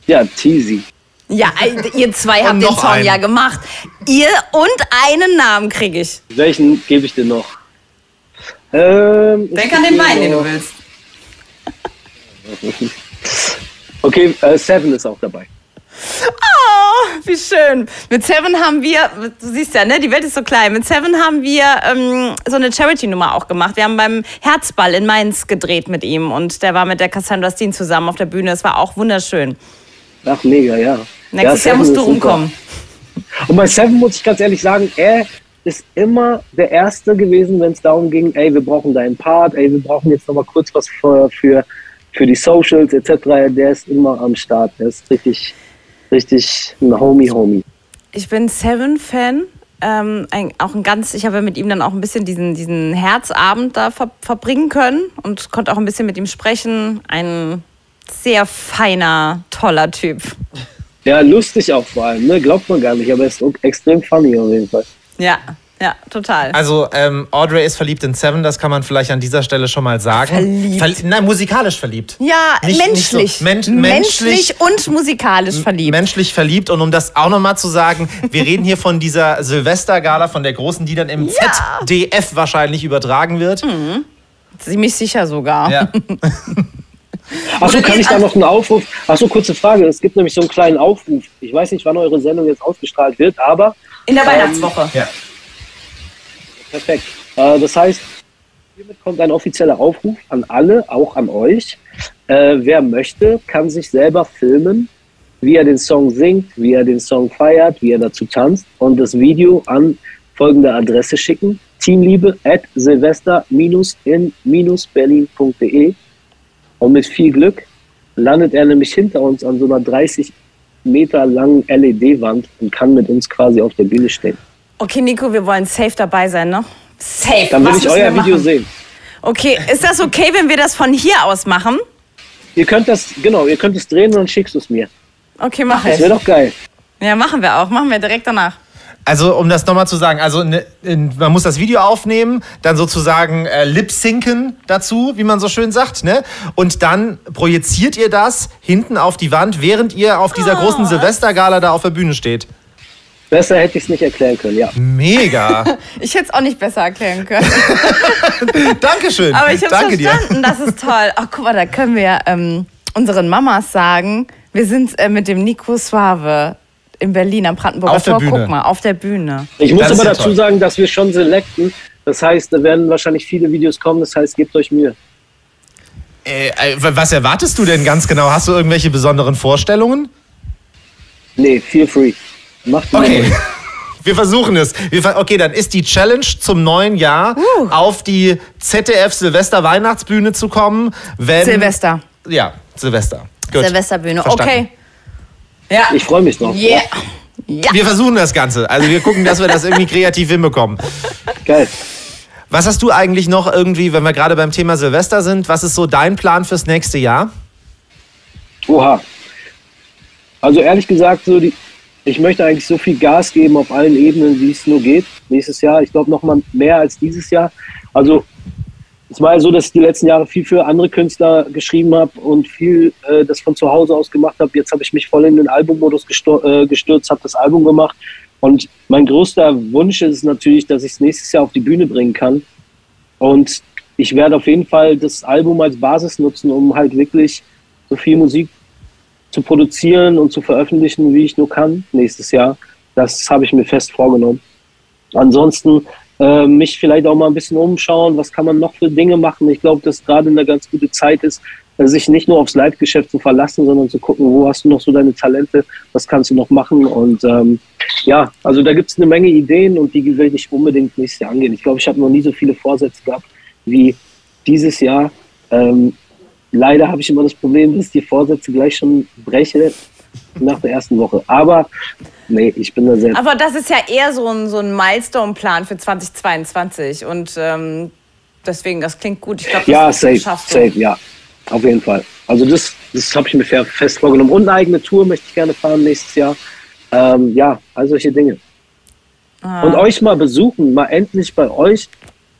Ja, Teasy. Ja, ihr zwei habt den Song einen. ja gemacht. Ihr und einen Namen kriege ich. Welchen gebe ich dir noch? Ähm, Denk an den Wein, den du willst. Okay, äh, Seven ist auch dabei. Oh, wie schön. Mit Seven haben wir, du siehst ja, ne, die Welt ist so klein. Mit Seven haben wir ähm, so eine Charity-Nummer auch gemacht. Wir haben beim Herzball in Mainz gedreht mit ihm und der war mit der Cassandra Steen zusammen auf der Bühne. Es war auch wunderschön. Ach, mega, ja. Nächstes ja, Jahr musst du super. rumkommen. Und bei Seven muss ich ganz ehrlich sagen, er ist immer der Erste gewesen, wenn es darum ging, ey, wir brauchen deinen Part, ey, wir brauchen jetzt nochmal kurz was für, für, für die Socials etc. Der ist immer am Start. Der ist richtig, richtig ein Homie-Homie. Ich bin Seven-Fan. Ähm, ein, auch ein ganz, ich habe mit ihm dann auch ein bisschen diesen, diesen Herzabend da ver, verbringen können und konnte auch ein bisschen mit ihm sprechen. Ein sehr feiner, toller Typ. Ja, lustig auch vor allem, ne? Glaubt man gar nicht, aber er ist extrem funny auf jeden Fall. Ja, ja, total. Also ähm, Audrey ist verliebt in Seven, das kann man vielleicht an dieser Stelle schon mal sagen. Verliebt. Verli- Nein, musikalisch verliebt. Ja, Nicht- menschlich. nicht so- Men- menschlich und musikalisch verliebt. Menschlich verliebt. Und um das auch nochmal zu sagen, wir reden hier von dieser Silvestergala, von der großen, die dann im Ja. ZDF wahrscheinlich übertragen wird. Ziemlich sicher sogar. Ja. Achso, kann ich da noch einen Aufruf? Achso, kurze Frage. Es gibt nämlich so einen kleinen Aufruf. Ich weiß nicht, wann eure Sendung jetzt ausgestrahlt wird, aber In der Weihnachtswoche. ja. perfekt. Äh, das heißt, hiermit kommt ein offizieller Aufruf an alle, auch an euch. Äh, wer möchte, kann sich selber filmen, wie er den Song singt, wie er den Song feiert, wie er dazu tanzt und das Video an folgende Adresse schicken. Teamliebe at silvester-in-berlin.de und mit viel Glück landet er nämlich hinter uns an so einer 30 Meter langen LED-Wand und kann mit uns quasi auf der Bühne stehen. Okay, Nico, wir wollen safe dabei sein, ne? Safe. Dann will ich euer Video sehen. Okay, ist das okay, wenn wir das von hier aus machen? Ihr könnt das, genau, ihr könnt es drehen und dann schickst du es mir. Okay, mach Das ich. wäre doch geil. Ja, machen wir auch. Machen wir direkt danach. Also, um das nochmal zu sagen, also ne, in, man muss das Video aufnehmen, dann sozusagen äh, lip-sinken dazu, wie man so schön sagt, ne? Und dann projiziert ihr das hinten auf die Wand, während ihr auf dieser großen Silvestergala da auf der Bühne steht. Besser hätte ich es nicht erklären können, ja. Mega. Ich hätte es auch nicht besser erklären können. Dankeschön. Aber ich habe Danke dir. verstanden. Das ist toll. Ach, guck mal, da können wir ähm, unseren Mamas sagen, wir sind äh, mit dem Nico Suave in Berlin am Brandenburger Auf der Tor. Bühne. Guck mal, auf der Bühne. Ich muss Das aber ja dazu toll. sagen, dass wir schon selekten. Das heißt, da werden wahrscheinlich viele Videos kommen. Das heißt, gebt euch Mühe. Äh, äh, was erwartest du denn ganz genau? Hast du irgendwelche besonderen Vorstellungen? Nee, feel free. Macht Okay. Mühe. Wir versuchen es. Wir okay, dann ist die Challenge zum neuen Jahr, Uh. auf die ZDF Silvester Weihnachtsbühne zu kommen. Wenn, Silvester. Ja, Silvester. Gut. Silvesterbühne. Verstanden. Okay. Ja. Ich freue mich noch. Yeah. Ja. Wir versuchen das Ganze. Also wir gucken, dass wir das irgendwie kreativ hinbekommen. Geil. Was hast du eigentlich noch irgendwie, wenn wir gerade beim Thema Silvester sind, was ist so dein Plan fürs nächste Jahr? Oha. Also ehrlich gesagt, so die, ich möchte eigentlich so viel Gas geben auf allen Ebenen, wie es nur geht. Nächstes Jahr, ich glaube noch mal mehr als dieses Jahr. Also es war ja so, dass ich die letzten Jahre viel für andere Künstler geschrieben habe und viel äh, das von zu Hause aus gemacht habe. Jetzt habe ich mich voll in den Albummodus äh, gestürzt, habe das Album gemacht. Und mein größter Wunsch ist natürlich, dass ich es nächstes Jahr auf die Bühne bringen kann. Und ich werde auf jeden Fall das Album als Basis nutzen, um halt wirklich so viel Musik zu produzieren und zu veröffentlichen, wie ich nur kann nächstes Jahr. Das habe ich mir fest vorgenommen. Ansonsten äh, mich vielleicht auch mal ein bisschen umschauen, was kann man noch für Dinge machen. Ich glaube, dass gerade eine ganz gute Zeit ist, sich nicht nur aufs Live-Geschäft zu verlassen, sondern zu gucken, wo hast du noch so deine Talente, was kannst du noch machen. Und ähm, ja, also da gibt es eine Menge Ideen und die will ich unbedingt nächstes Jahr angehen. Ich glaube, ich habe noch nie so viele Vorsätze gehabt wie dieses Jahr. Ähm, leider habe ich immer das Problem, dass ich die Vorsätze gleich schon breche nach der ersten Woche. Aber nee, ich bin da sehr. Aber das ist ja eher so ein, so ein Milestone-Plan für 2022 und ähm, deswegen, das klingt gut. Ich glaube, ja, safe, safe, ja, auf jeden Fall. Also das, das habe ich mir fest vorgenommen. Und eine eigene Tour möchte ich gerne fahren nächstes Jahr. Ähm, ja, all solche Dinge. Ah. Und euch mal besuchen, mal endlich bei euch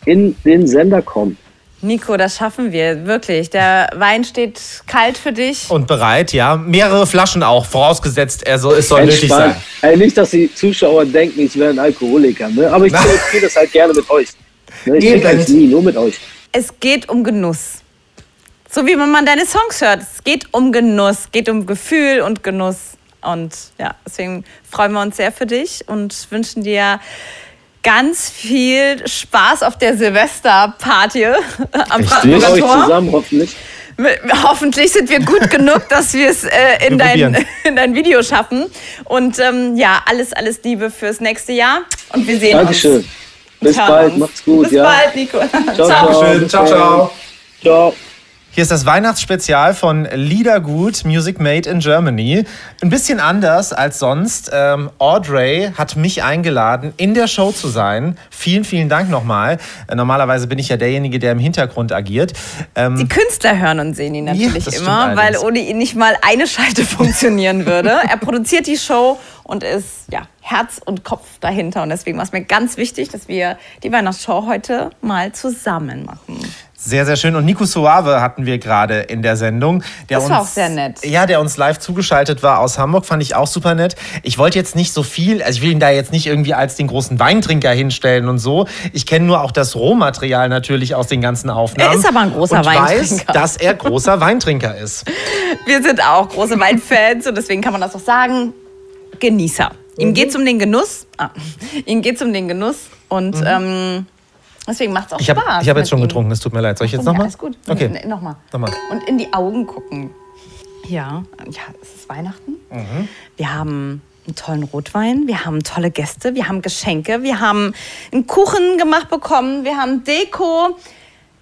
in den Sender kommen. Nico, das schaffen wir, wirklich. Der Wein steht kalt für dich. Und bereit, ja. Mehrere Flaschen auch, vorausgesetzt, er soll, es soll nötig sein. Hey, nicht, dass die Zuschauer denken, ich wäre ein Alkoholiker, ne? aber ich zelebriere das halt gerne mit euch. Ne? Ich trinke eigentlich nie, nur mit euch. Es geht um Genuss. So wie wenn man deine Songs hört. Es geht um Genuss, es geht um Gefühl und Genuss. Und ja, deswegen freuen wir uns sehr für dich und wünschen dir ganz viel Spaß auf der Silvesterparty am Brandenburger Tor. zusammen, hoffentlich. Hoffentlich sind wir gut genug, dass wir es äh, in, dein, in dein Video schaffen. Und ähm, ja, alles, alles Liebe fürs nächste Jahr. Und wir sehen Dankeschön. uns. Bis bald, macht's gut. Bis ja. bald, Nico. Ciao, ciao. Ciao, ciao. ciao. ciao. Hier ist das Weihnachtsspezial von Liedergut Music Made in Germany. Ein bisschen anders als sonst. Ähm, Audrey hat mich eingeladen, in der Show zu sein. Vielen, vielen Dank nochmal. Äh, normalerweise bin ich ja derjenige, der im Hintergrund agiert. Ähm, Die Künstler hören und sehen ihn natürlich ja, immer, weil ohne ihn nicht mal eine Schalte funktionieren würde. er produziert die Show und ist ja, Herz und Kopf dahinter. Und deswegen war es mir ganz wichtig, dass wir die Weihnachtsshow heute mal zusammen machen. Sehr, sehr schön. Und Nico Suave hatten wir gerade in der Sendung. Der das war uns, auch sehr nett. Ja, der uns live zugeschaltet war aus Hamburg, fand ich auch super nett. Ich wollte jetzt nicht so viel, also ich will ihn da jetzt nicht irgendwie als den großen Weintrinker hinstellen und so. Ich kenne nur auch das Rohmaterial natürlich aus den ganzen Aufnahmen. Er ist aber ein großer und Weintrinker. weiß, dass er großer Weintrinker ist. Wir sind auch große Weinfans und deswegen kann man das doch sagen. Genießer. Ihm mhm. geht es um den Genuss. Ah, ihm geht es um den Genuss und mhm. ähm, Deswegen macht es auch ich hab, Spaß. Ich habe jetzt schon getrunken, es tut mir leid. Soll ich jetzt nochmal? Ja, alles gut. Okay. Nee, nochmal. nochmal. Und in die Augen gucken. Ja, ja, es ist Weihnachten. Mhm. Wir haben einen tollen Rotwein, wir haben tolle Gäste, wir haben Geschenke, wir haben einen Kuchen gemacht bekommen, wir haben Deko.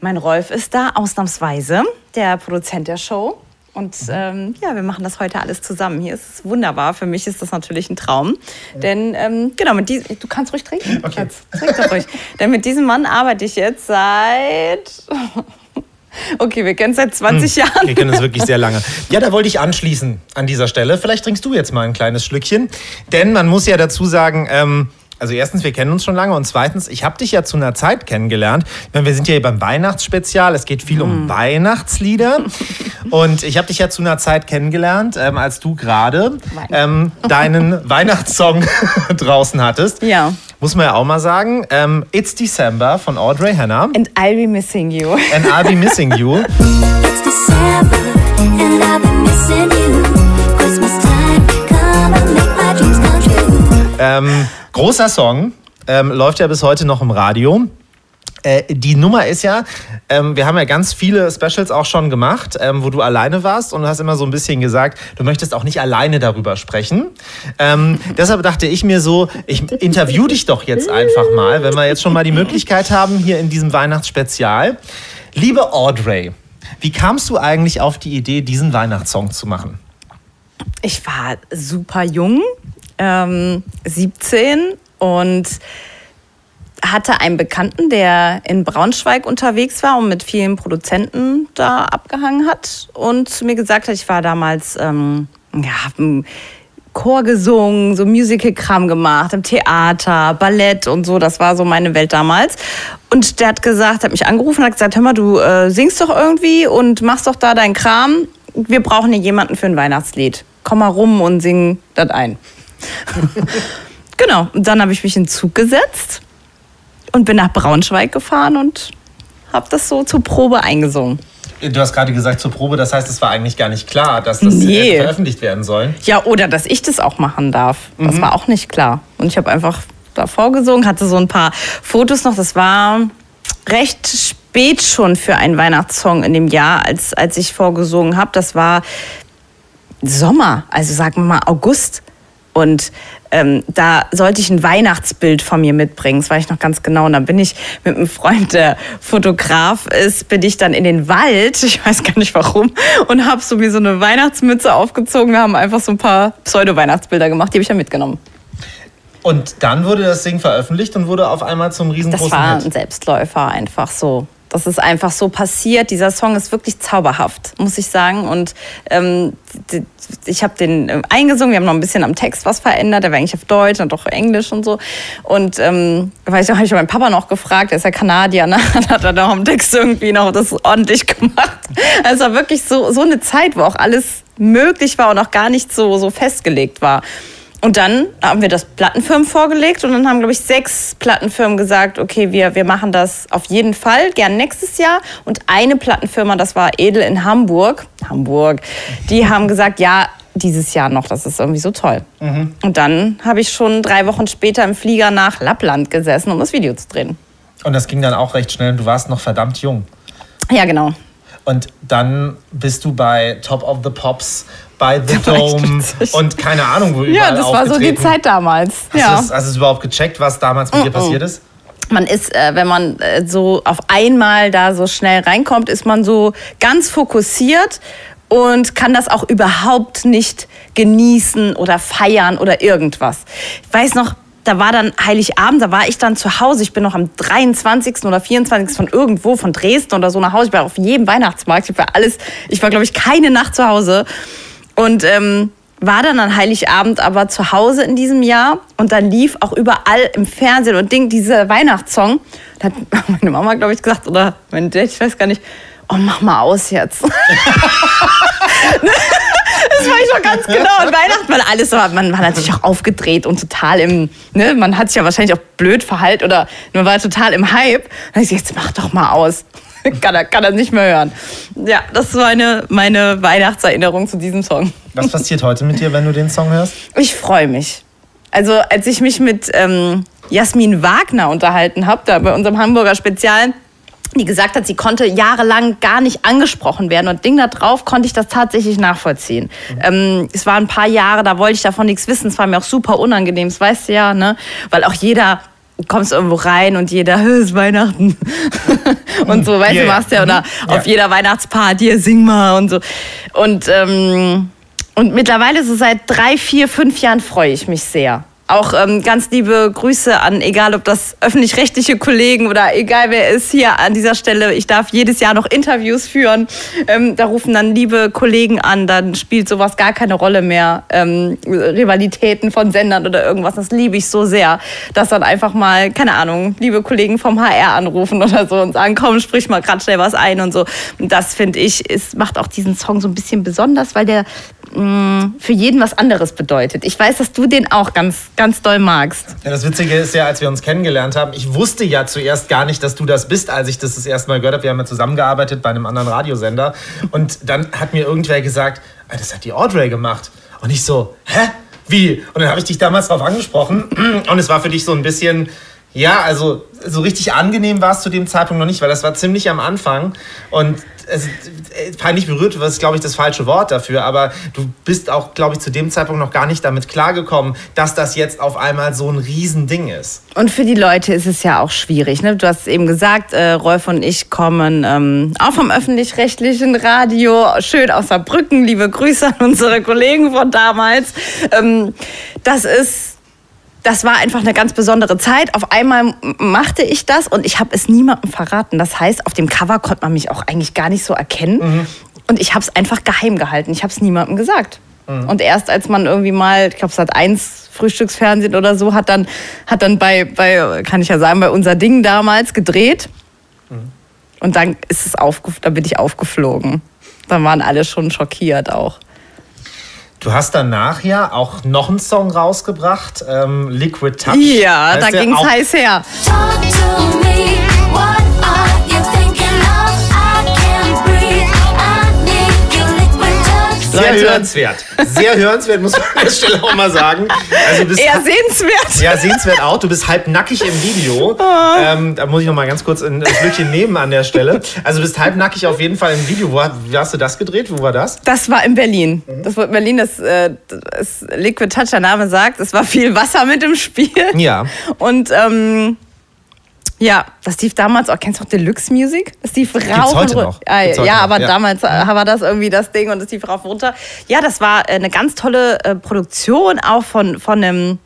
Mein Rolf ist da ausnahmsweise, der Produzent der Show. Und ähm, ja, wir machen das heute alles zusammen. Hier ist es wunderbar. Für mich ist das natürlich ein Traum. Ja. Denn ähm, genau, mit diesem, du kannst ruhig trinken. Okay. trink doch ruhig. Denn mit diesem Mann arbeite ich jetzt seit Okay, wir kennen es seit 20 hm, Jahren. Wir kennen es wirklich sehr lange. Ja, da wollte ich anschließen an dieser Stelle. Vielleicht trinkst du jetzt mal ein kleines Schlückchen. Denn man muss ja dazu sagen, ähm, also erstens, wir kennen uns schon lange und zweitens, ich habe dich ja zu einer Zeit kennengelernt. Meine, wir sind ja hier beim Weihnachtsspezial. Es geht viel mm. um. Weihnachtslieder. und ich habe dich ja zu einer Zeit kennengelernt, ähm, als du gerade ähm, deinen Weihnachtssong draußen hattest. Ja. Muss man ja auch mal sagen. Ähm, It's December von Audrey Hannah. And I'll be missing you. And I'll be missing you. It's December and I'll be missing you. Christmas time, come and make my dreams come true. Ähm, Großer Song, ähm, läuft ja bis heute noch im Radio. Äh, die Nummer ist ja, ähm, wir haben ja ganz viele Specials auch schon gemacht, ähm, wo du alleine warst und du hast immer so ein bisschen gesagt, du möchtest auch nicht alleine darüber sprechen. Ähm, deshalb dachte ich mir so, ich interview dich doch jetzt einfach mal, wenn wir jetzt schon mal die Möglichkeit haben hier in diesem Weihnachtsspezial. Liebe Audrey, wie kamst du eigentlich auf die Idee, diesen Weihnachtssong zu machen? Ich war super jung, ähm, 17 und hatte einen Bekannten, der in Braunschweig unterwegs war und mit vielen Produzenten da abgehangen hat und zu mir gesagt hat, ich war damals, ähm, ja, im Chor gesungen, so Musical-Kram gemacht, im Theater, Ballett und so, das war so meine Welt damals. Und der hat gesagt, hat mich angerufen hat gesagt, hör mal, du äh, singst doch irgendwie und machst doch da deinen Kram. Wir brauchen hier jemanden für ein Weihnachtslied. Komm mal rum und sing das ein. genau, und dann habe ich mich in den Zug gesetzt und bin nach Braunschweig gefahren und habe das so zur Probe eingesungen. Du hast gerade gesagt zur Probe, das heißt, es war eigentlich gar nicht klar, dass das nee. veröffentlicht werden soll. Ja, oder dass ich das auch machen darf. Das mhm. war auch nicht klar. Und ich habe einfach davor gesungen, hatte so ein paar Fotos noch. Das war recht spät schon für einen Weihnachtssong in dem Jahr, als, als ich vorgesungen habe. Das war Sommer, also sagen wir mal August. Und ähm, da sollte ich ein Weihnachtsbild von mir mitbringen. Das weiß ich noch ganz genau. Und dann bin ich mit einem Freund, der Fotograf ist, bin ich dann in den Wald, ich weiß gar nicht warum, und habe so mir so eine Weihnachtsmütze aufgezogen. Wir haben einfach so ein paar Pseudo-Weihnachtsbilder gemacht, die habe ich ja mitgenommen. Und dann wurde das Ding veröffentlicht und wurde auf einmal zum riesengroßen Das war ein Selbstläufer einfach so. Das ist einfach so passiert. Dieser Song ist wirklich zauberhaft, muss ich sagen. Und ähm, ich habe den äh, eingesungen. Wir haben noch ein bisschen am Text was verändert. Der war eigentlich auf Deutsch und doch Englisch und so. Und ähm, weiß ich, habe ich meinen Papa noch gefragt. Der ist ja Kanadier. Ne? Dann hat er noch am Text irgendwie noch das ordentlich gemacht. Es war wirklich so, so eine Zeit, wo auch alles möglich war und auch gar nicht so, so festgelegt war. Und dann haben wir das Plattenfirmen vorgelegt und dann haben, glaube ich, sechs Plattenfirmen gesagt, okay, wir, wir machen das auf jeden Fall, gern nächstes Jahr. Und eine Plattenfirma, das war Edel in Hamburg, Hamburg, die haben gesagt, ja, dieses Jahr noch, das ist irgendwie so toll. Und dann habe ich schon drei Wochen später im Flieger nach Lappland gesessen, um das Video zu drehen. Und das ging dann auch recht schnell. Du warst noch verdammt jung. Ja, genau. Und dann bist du bei Top of the Pops, bei The Das Dome und keine Ahnung, wo Ja, das war so die. Zeit damals. Hast, ja. du es, hast du es überhaupt gecheckt, was damals mit dir passiert ist? man ist, äh, wenn man äh, so auf einmal da so schnell reinkommt, ist man so ganz fokussiert und kann das auch überhaupt nicht genießen oder feiern oder irgendwas. Ich weiß noch, da war dann Heiligabend, da war ich dann zu Hause. Ich bin noch am 23. oder 24. von irgendwo, von Dresden oder so nach Hause. Ich war auf jedem Weihnachtsmarkt. Ich war alles, ich war, glaube ich, keine Nacht zu Hause. Und ähm, war dann an Heiligabend aber zu Hause in diesem Jahr und dann lief auch überall im Fernsehen und Ding dieser Weihnachtssong. Da hat meine Mama, glaube ich, gesagt, oder mein Dad, ich weiß gar nicht, oh, mach mal aus jetzt. Das war ich noch ganz genau. Und Weihnachten, weil alles so, man war natürlich auch aufgedreht und total im, ne, man hat sich ja wahrscheinlich auch blöd verhalten oder man war total im Hype. Dann ich, jetzt mach doch mal aus. kann, er, kann er nicht mehr hören. Ja, das war meine, meine Weihnachtserinnerung zu diesem Song. Was passiert heute mit dir, wenn du den Song hörst? Ich freue mich. Also als ich mich mit ähm, Jasmin Wagner unterhalten habe, da bei unserem Hamburger Spezial, die gesagt hat, sie konnte jahrelang gar nicht angesprochen werden. Und Ding da drauf konnte ich das tatsächlich nachvollziehen. Ähm, es waren ein paar Jahre, da wollte ich davon nichts wissen. Es war mir auch super unangenehm, das weißt du ja, ne? Weil auch jeder kommst irgendwo rein und jeder, ist Weihnachten. und so, weißt Ja, du, machst ja, oder Ja. auf jeder Weihnachtsparty, sing mal und so. Und, ähm, und mittlerweile, so seit drei, vier, fünf Jahren, freue ich mich sehr. Auch ähm, ganz liebe Grüße an, egal ob das öffentlich-rechtliche Kollegen oder egal wer ist, hier an dieser Stelle. Ich darf jedes Jahr noch Interviews führen. Ähm, da rufen dann liebe Kollegen an, dann spielt sowas gar keine Rolle mehr. Ähm, Rivalitäten von Sendern oder irgendwas, das liebe ich so sehr, dass dann einfach mal, keine Ahnung, liebe Kollegen vom HR anrufen oder so und sagen, komm, sprich mal gerade schnell was ein und so. Und das finde ich, es macht auch diesen Song so ein bisschen besonders, weil der für jeden was anderes bedeutet. Ich weiß, dass du den auch ganz, ganz doll magst. Ja, das Witzige ist ja, als wir uns kennengelernt haben, ich wusste ja zuerst gar nicht, dass du das bist, als ich das das erste Mal gehört habe. Wir haben ja zusammengearbeitet bei einem anderen Radiosender. Und dann hat mir irgendwer gesagt, ah, das hat die Audrey gemacht. Und ich so, hä? Wie? Und dann habe ich dich damals darauf angesprochen. Und es war für dich so ein bisschen, ja, also so richtig angenehm war es zu dem Zeitpunkt noch nicht, weil das war ziemlich am Anfang. Und es, äh, peinlich berührt ist, glaube ich, das falsche Wort dafür. Aber du bist auch, glaube ich, zu dem Zeitpunkt noch gar nicht damit klargekommen, dass das jetzt auf einmal so ein Riesending ist. Und für die Leute ist es ja auch schwierig. Ne? Du hast eben gesagt, äh, Rolf und ich kommen ähm, auch vom öffentlich-rechtlichen Radio, schön aus Saarbrücken. Liebe Grüße an unsere Kollegen von damals. Ähm, das ist das war einfach eine ganz besondere Zeit. Auf einmal machte ich das und ich habe es niemandem verraten. Das heißt, auf dem Cover konnte man mich auch eigentlich gar nicht so erkennen. Und ich habe es einfach geheim gehalten. Ich habe es niemandem gesagt. Und erst als man irgendwie mal, ich glaube, es hat eins Frühstücksfernsehen oder so, hat dann, hat dann bei, bei, kann ich ja sagen, bei unser Ding damals gedreht. Und dann ist es aufge da bin ich aufgeflogen. Dann waren alle schon schockiert auch. Du hast danach ja auch noch einen Song rausgebracht, ähm, Liquid Touch. Ja, Heißt da ging es heiß her. Talk to me. What Sehr Leute. hörenswert. Sehr hörenswert, muss man an der Stelle auch mal sagen. Also du bist Eher sehenswert. ja, sehenswert auch. Du bist halb nackig im Video. Ähm, da muss ich noch mal ganz kurz ein Schlückchen nehmen an der Stelle. Also du bist halb nackig auf jeden Fall im Video. Wo, wie hast du das gedreht? Wo war das? Das war in Berlin. Das war in Berlin, das, äh, das Liquid Touch, der Name sagt, es war viel Wasser mit im Spiel. Ja. Und ähm, ja, das lief damals auch, kennst du auch Deluxe Music? Das lief rauf heute und runter. Ah, ja, noch, aber ja. damals äh, war das irgendwie das Ding und es lief rauf und runter. Ja, das war äh, eine ganz tolle äh, Produktion auch von, von einem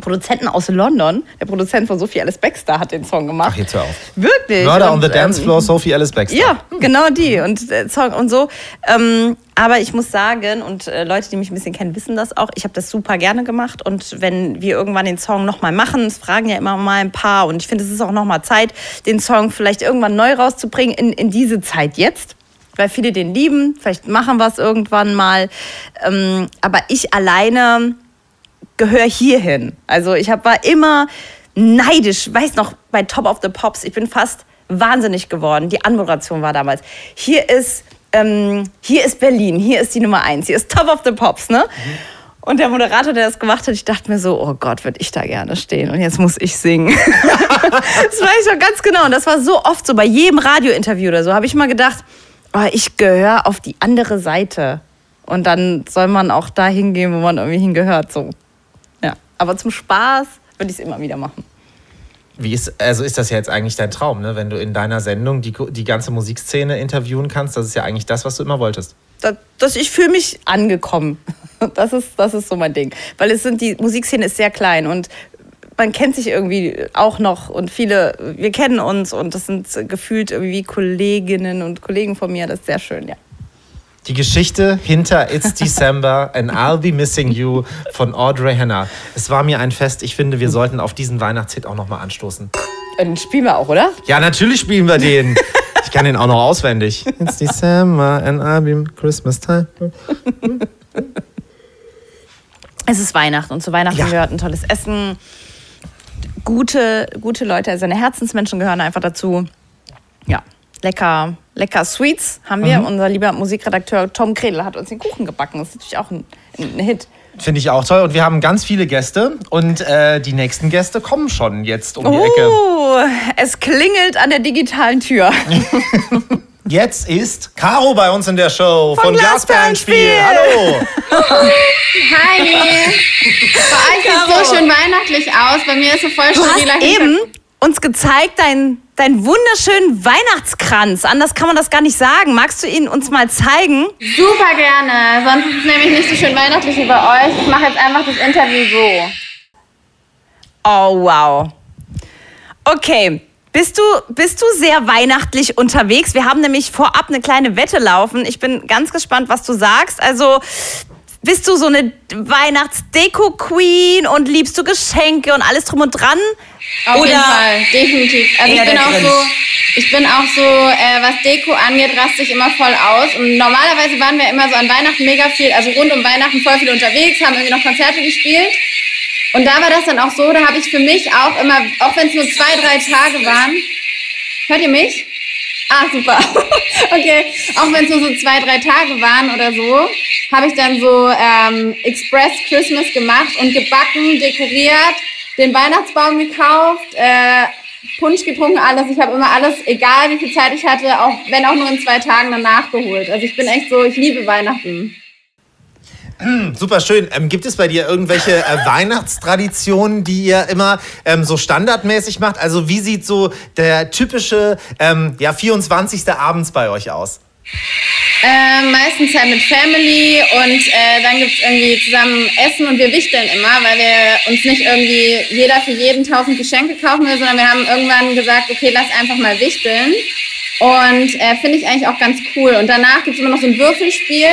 Produzenten aus London. Der Produzent von Sophie Alice Baxter hat den Song gemacht. Ach, jetzt hör auf. Wirklich. Murder Und, on the Dance ähm, Floor, Sophie Alice Baxter. ja, genau die und äh, Song und so. Ähm, aber ich muss sagen, und äh, Leute, die mich ein bisschen kennen, wissen das auch, ich habe das super gerne gemacht. Und wenn wir irgendwann den Song nochmal machen, es fragen ja immer mal ein paar, und ich finde, es ist auch nochmal Zeit, den Song vielleicht irgendwann neu rauszubringen in, in diese Zeit jetzt. Weil viele den lieben, vielleicht machen wir es irgendwann mal. Ähm, aber ich alleine gehöre hierhin. Also ich hab, war immer neidisch, weiß noch, bei Top of the Pops, ich bin fast wahnsinnig geworden. Die Anmoderation war damals. Hier ist, ähm, hier ist Berlin, hier ist die Nummer eins, hier ist Top of the Pops, ne? Und der Moderator, der das gemacht hat, ich dachte mir so, oh Gott, würde ich da gerne stehen. Und jetzt muss ich singen. das weiß ich noch ganz genau. Und das war so oft so, bei jedem Radiointerview oder so, habe ich mal gedacht, oh, ich gehöre auf die andere Seite. Und dann soll man auch da hingehen, wo man irgendwie hingehört. So. Aber zum Spaß würde ich es immer wieder machen. Wie ist, also ist das ja jetzt eigentlich dein Traum, ne? wenn du in deiner Sendung die, die ganze Musikszene interviewen kannst. Das ist ja eigentlich das, was du immer wolltest. Das, das, ich fühle mich angekommen. Das ist, das ist so mein Ding. Weil es sind, die Musikszene ist sehr klein und man kennt sich irgendwie auch noch und viele, wir kennen uns und das sind gefühlt irgendwie Kolleginnen und Kollegen von mir. Das ist sehr schön, ja. Die Geschichte hinter It's December and I'll Be Missing You von Audrey Hannah. Es war mir ein Fest. Ich finde, wir sollten auf diesen Weihnachtshit auch nochmal anstoßen. Den spielen wir auch, oder? Ja, natürlich spielen wir den. Ich kann den auch noch auswendig. It's December and I'll be Christmas time. Es ist Weihnachten und zu Weihnachten Ja. gehört ein tolles Essen. Gute, gute Leute, also seine Herzensmenschen gehören einfach dazu. Ja, lecker, lecker Sweets haben wir. Mhm. Unser lieber Musikredakteur Tom Kredel hat uns den Kuchen gebacken. Das ist natürlich auch ein, ein Hit. Finde ich auch toll. Und wir haben ganz viele Gäste. Und äh, die nächsten Gäste kommen schon jetzt um die Ecke. Oh, es klingelt an der digitalen Tür. Jetzt ist Caro bei uns in der Show von, Von Glasperlenspiel. Hallo. Hi! Bei euch sieht so schön weihnachtlich aus. Bei mir ist so voll Du hast eben uns gezeigt, dein, dein wunderschönen Weihnachtskranz. Anders kann man das gar nicht sagen. Magst du ihn uns mal zeigen? Super gerne. Sonst ist es nämlich nicht so schön weihnachtlich wie bei euch. Ich mache jetzt einfach das Interview so. Oh, wow. Okay. Bist du, bist du sehr weihnachtlich unterwegs? Wir haben nämlich vorab eine kleine Wette laufen. Ich bin ganz gespannt, was du sagst. Also, bist du so eine Weihnachts-Deko-Queen und liebst du Geschenke und alles drum und dran? Auf jeden Fall, definitiv. Also ich bin auch so, ich bin auch so, äh, was Deko angeht, raste ich immer voll aus. Und normalerweise waren wir immer so an Weihnachten mega viel, also rund um Weihnachten voll viel unterwegs, haben irgendwie noch Konzerte gespielt. Und da war das dann auch so, da habe ich für mich auch immer, auch wenn es nur zwei, drei Tage waren, hört ihr mich? Ah, super. okay. Auch wenn es nur so zwei, drei Tage waren oder so, habe ich dann so ähm, Express Christmas gemacht und gebacken, dekoriert, den Weihnachtsbaum gekauft, äh, Punsch getrunken, alles. Ich habe immer alles, egal wie viel Zeit ich hatte, auch wenn auch nur in zwei Tagen dann nachgeholt. Also ich bin echt so, ich liebe Weihnachten. Super schön. Ähm, gibt es bei dir irgendwelche äh, Weihnachtstraditionen, die ihr immer ähm, so standardmäßig macht? Also wie sieht so der typische ähm, ja, 24. abends bei euch aus? Ähm, meistens halt mit Family und äh, dann gibt's irgendwie zusammen Essen und wir wichteln immer, weil wir uns nicht irgendwie jeder für jeden tausend Geschenke kaufen will, sondern wir haben irgendwann gesagt, okay, lass einfach mal wichteln. Und äh, finde ich eigentlich auch ganz cool. Und danach gibt's immer noch so ein Würfelspiel.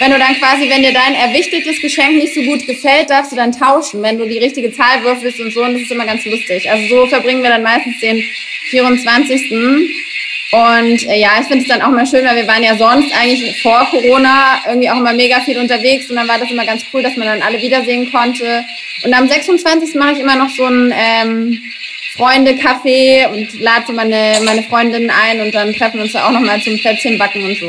Wenn du dann quasi, wenn dir dein erwichteltes Geschenk nicht so gut gefällt, darfst du dann tauschen, wenn du die richtige Zahl würfelst und so. Und das ist immer ganz lustig. Also so verbringen wir dann meistens den 24. Und äh, ja, ich finde es dann auch mal schön, weil wir waren ja sonst eigentlich vor Corona irgendwie auch immer mega viel unterwegs und dann war das immer ganz cool, dass man dann alle wiedersehen konnte. Und am 26. mache ich immer noch so ein ähm, Freunde-Café und lade so meine, meine Freundinnen ein und dann treffen wir uns da auch nochmal zum Plätzchen backen und so.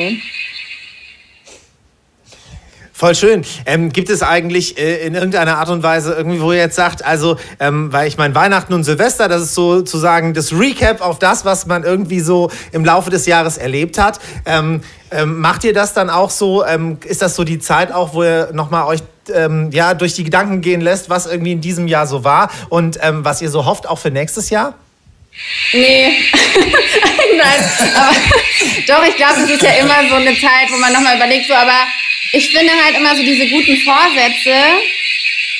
Voll schön. Ähm, gibt es eigentlich äh, in irgendeiner Art und Weise irgendwie, wo ihr jetzt sagt, also, ähm, weil ich meine, Weihnachten und Silvester, das ist sozusagen das Recap auf das, was man irgendwie so im Laufe des Jahres erlebt hat. Ähm, ähm, macht ihr das dann auch so? Ähm, ist das so die Zeit auch, wo ihr nochmal euch ähm, ja, durch die Gedanken gehen lässt, was irgendwie in diesem Jahr so war und was ihr so hofft, auch für nächstes Jahr? Nee. Nein, aber doch, ich glaube, es ist ja immer so eine Zeit, wo man nochmal überlegt, so, aber ich finde halt immer so diese guten Vorsätze,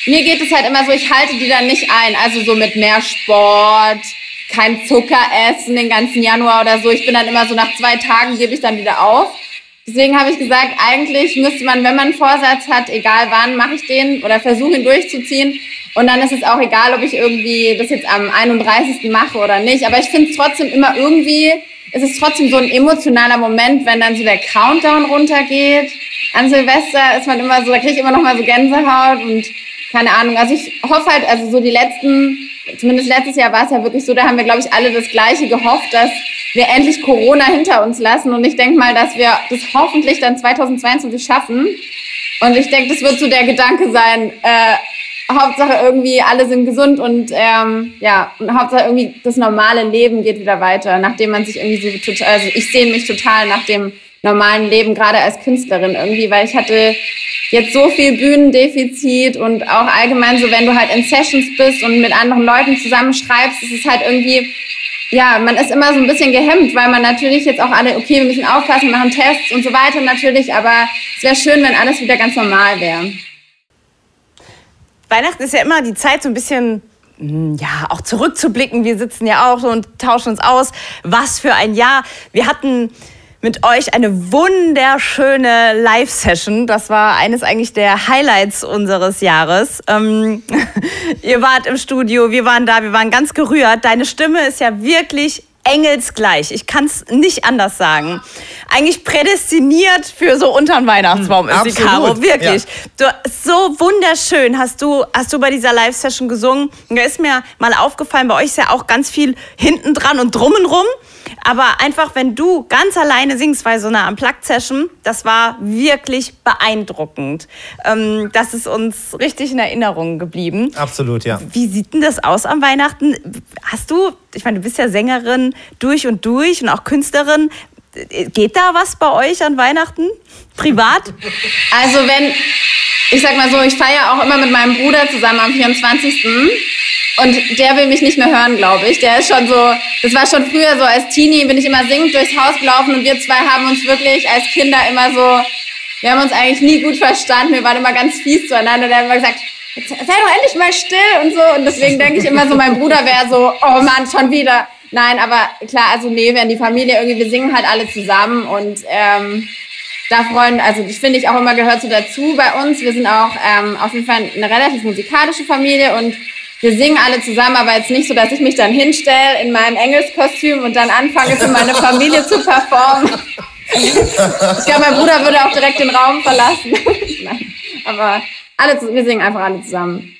mir geht es halt immer so, ich halte die dann nicht ein. Also so mit mehr Sport, kein Zucker essen den ganzen Januar oder so. Ich bin dann immer so, nach zwei Tagen gebe ich dann wieder auf. Deswegen habe ich gesagt, eigentlich müsste man, wenn man einen Vorsatz hat, egal wann, mache ich den oder versuche ihn durchzuziehen. Und dann ist es auch egal, ob ich irgendwie das jetzt am 31. mache oder nicht. Aber ich finde es trotzdem immer irgendwie, es ist trotzdem so ein emotionaler Moment, wenn dann so der Countdown runtergeht. An Silvester ist man immer so, da kriege ich immer noch mal so Gänsehaut und keine Ahnung. Also ich hoffe halt, also so die letzten, zumindest letztes Jahr war es ja wirklich so, da haben wir, glaube ich, alle das Gleiche gehofft, dass wir endlich Corona hinter uns lassen. Und ich denke mal, dass wir das hoffentlich dann 2022 schaffen. Und ich denke, das wird so der Gedanke sein, äh, Hauptsache irgendwie alle sind gesund und ähm, ja, und Hauptsache irgendwie das normale Leben geht wieder weiter, nachdem man sich irgendwie so total, also ich sehe mich total nach dem normalen Leben, gerade als Künstlerin irgendwie, weil ich hatte jetzt so viel Bühnendefizit und auch allgemein so, wenn du halt in Sessions bist und mit anderen Leuten zusammenschreibst, ist es halt irgendwie, ja, man ist immer so ein bisschen gehemmt, weil man natürlich jetzt auch alle, okay, wir müssen aufpassen, machen Tests und so weiter natürlich, aber es wäre schön, wenn alles wieder ganz normal wäre. Weihnachten ist ja immer die Zeit, so ein bisschen mm, ja, auch zurückzublicken. Wir sitzen ja auch so und tauschen uns aus. Was für ein Jahr. Wir hatten mit euch eine wunderschöne Live-Session. Das war eines eigentlich der Highlights unseres Jahres. Ähm, ihr wart im Studio, wir waren da, wir waren ganz gerührt. Deine Stimme ist ja wirklich engelsgleich. Ich kann es nicht anders sagen. Eigentlich prädestiniert für so unterm Weihnachtsbaum ist die absolut, Caro. Wirklich. Du, so wunderschön hast du, hast du bei dieser Live-Session gesungen. Und da ist mir mal aufgefallen, bei euch ist ja auch ganz viel hinten dran und drummen rum. Aber einfach, wenn du ganz alleine singst, weil so eine Unplugged-Session, das war wirklich beeindruckend. Ähm, das ist uns richtig in Erinnerung geblieben. Absolut, ja. Wie sieht denn das aus am Weihnachten? Hast du, ich meine, du bist ja Sängerin durch und durch und auch Künstlerin. Geht da was bei euch an Weihnachten? Privat? Also wenn, ich sag mal so, ich feiere auch immer mit meinem Bruder zusammen am 24. Und der will mich nicht mehr hören, glaube ich. Der ist schon so, das war schon früher so, als Teenie bin ich immer singend durchs Haus gelaufen und wir zwei haben uns wirklich als Kinder immer so, wir haben uns eigentlich nie gut verstanden, wir waren immer ganz fies zueinander. Der hat immer gesagt, "Jetzt sei doch endlich mal still und so. Und deswegen denke ich immer so, mein Bruder wäre so, oh Mann, schon wieder. Nein, aber klar, also nee, wenn die Familie irgendwie, wir singen halt alle zusammen und ähm, da freuen, also das finde ich auch immer gehört so dazu bei uns. Wir sind auch ähm, auf jeden Fall eine relativ musikalische Familie und wir singen alle zusammen, aber jetzt nicht so, dass ich mich dann hinstelle in meinem Engelskostüm und dann anfange, für meine Familie zu performen. Ich glaube, mein Bruder würde auch direkt den Raum verlassen. Nein, aber alle, wir singen einfach alle zusammen.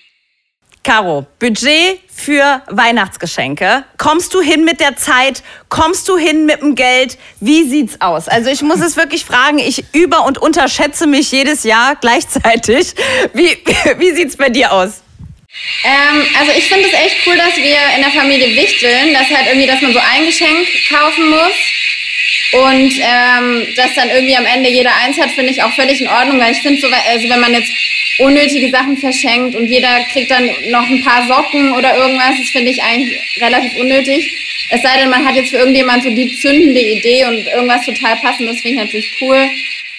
Caro, Budget für Weihnachtsgeschenke. Kommst du hin mit der Zeit? Kommst du hin mit dem Geld? Wie sieht's aus? Also ich muss es wirklich fragen, ich über- und unterschätze mich jedes Jahr gleichzeitig. Wie, wie sieht's bei dir aus? Ähm, also ich finde es echt cool, dass wir in der Familie wichteln, dass halt irgendwie, dass man so ein Geschenk kaufen muss und ähm, dass dann irgendwie am Ende jeder eins hat, finde ich auch völlig in Ordnung, weil ich finde so, also wenn man jetzt unnötige Sachen verschenkt und jeder kriegt dann noch ein paar Socken oder irgendwas, das finde ich eigentlich relativ unnötig. Es sei denn, man hat jetzt für irgendjemand so die zündende Idee und irgendwas total passendes, finde ich natürlich cool.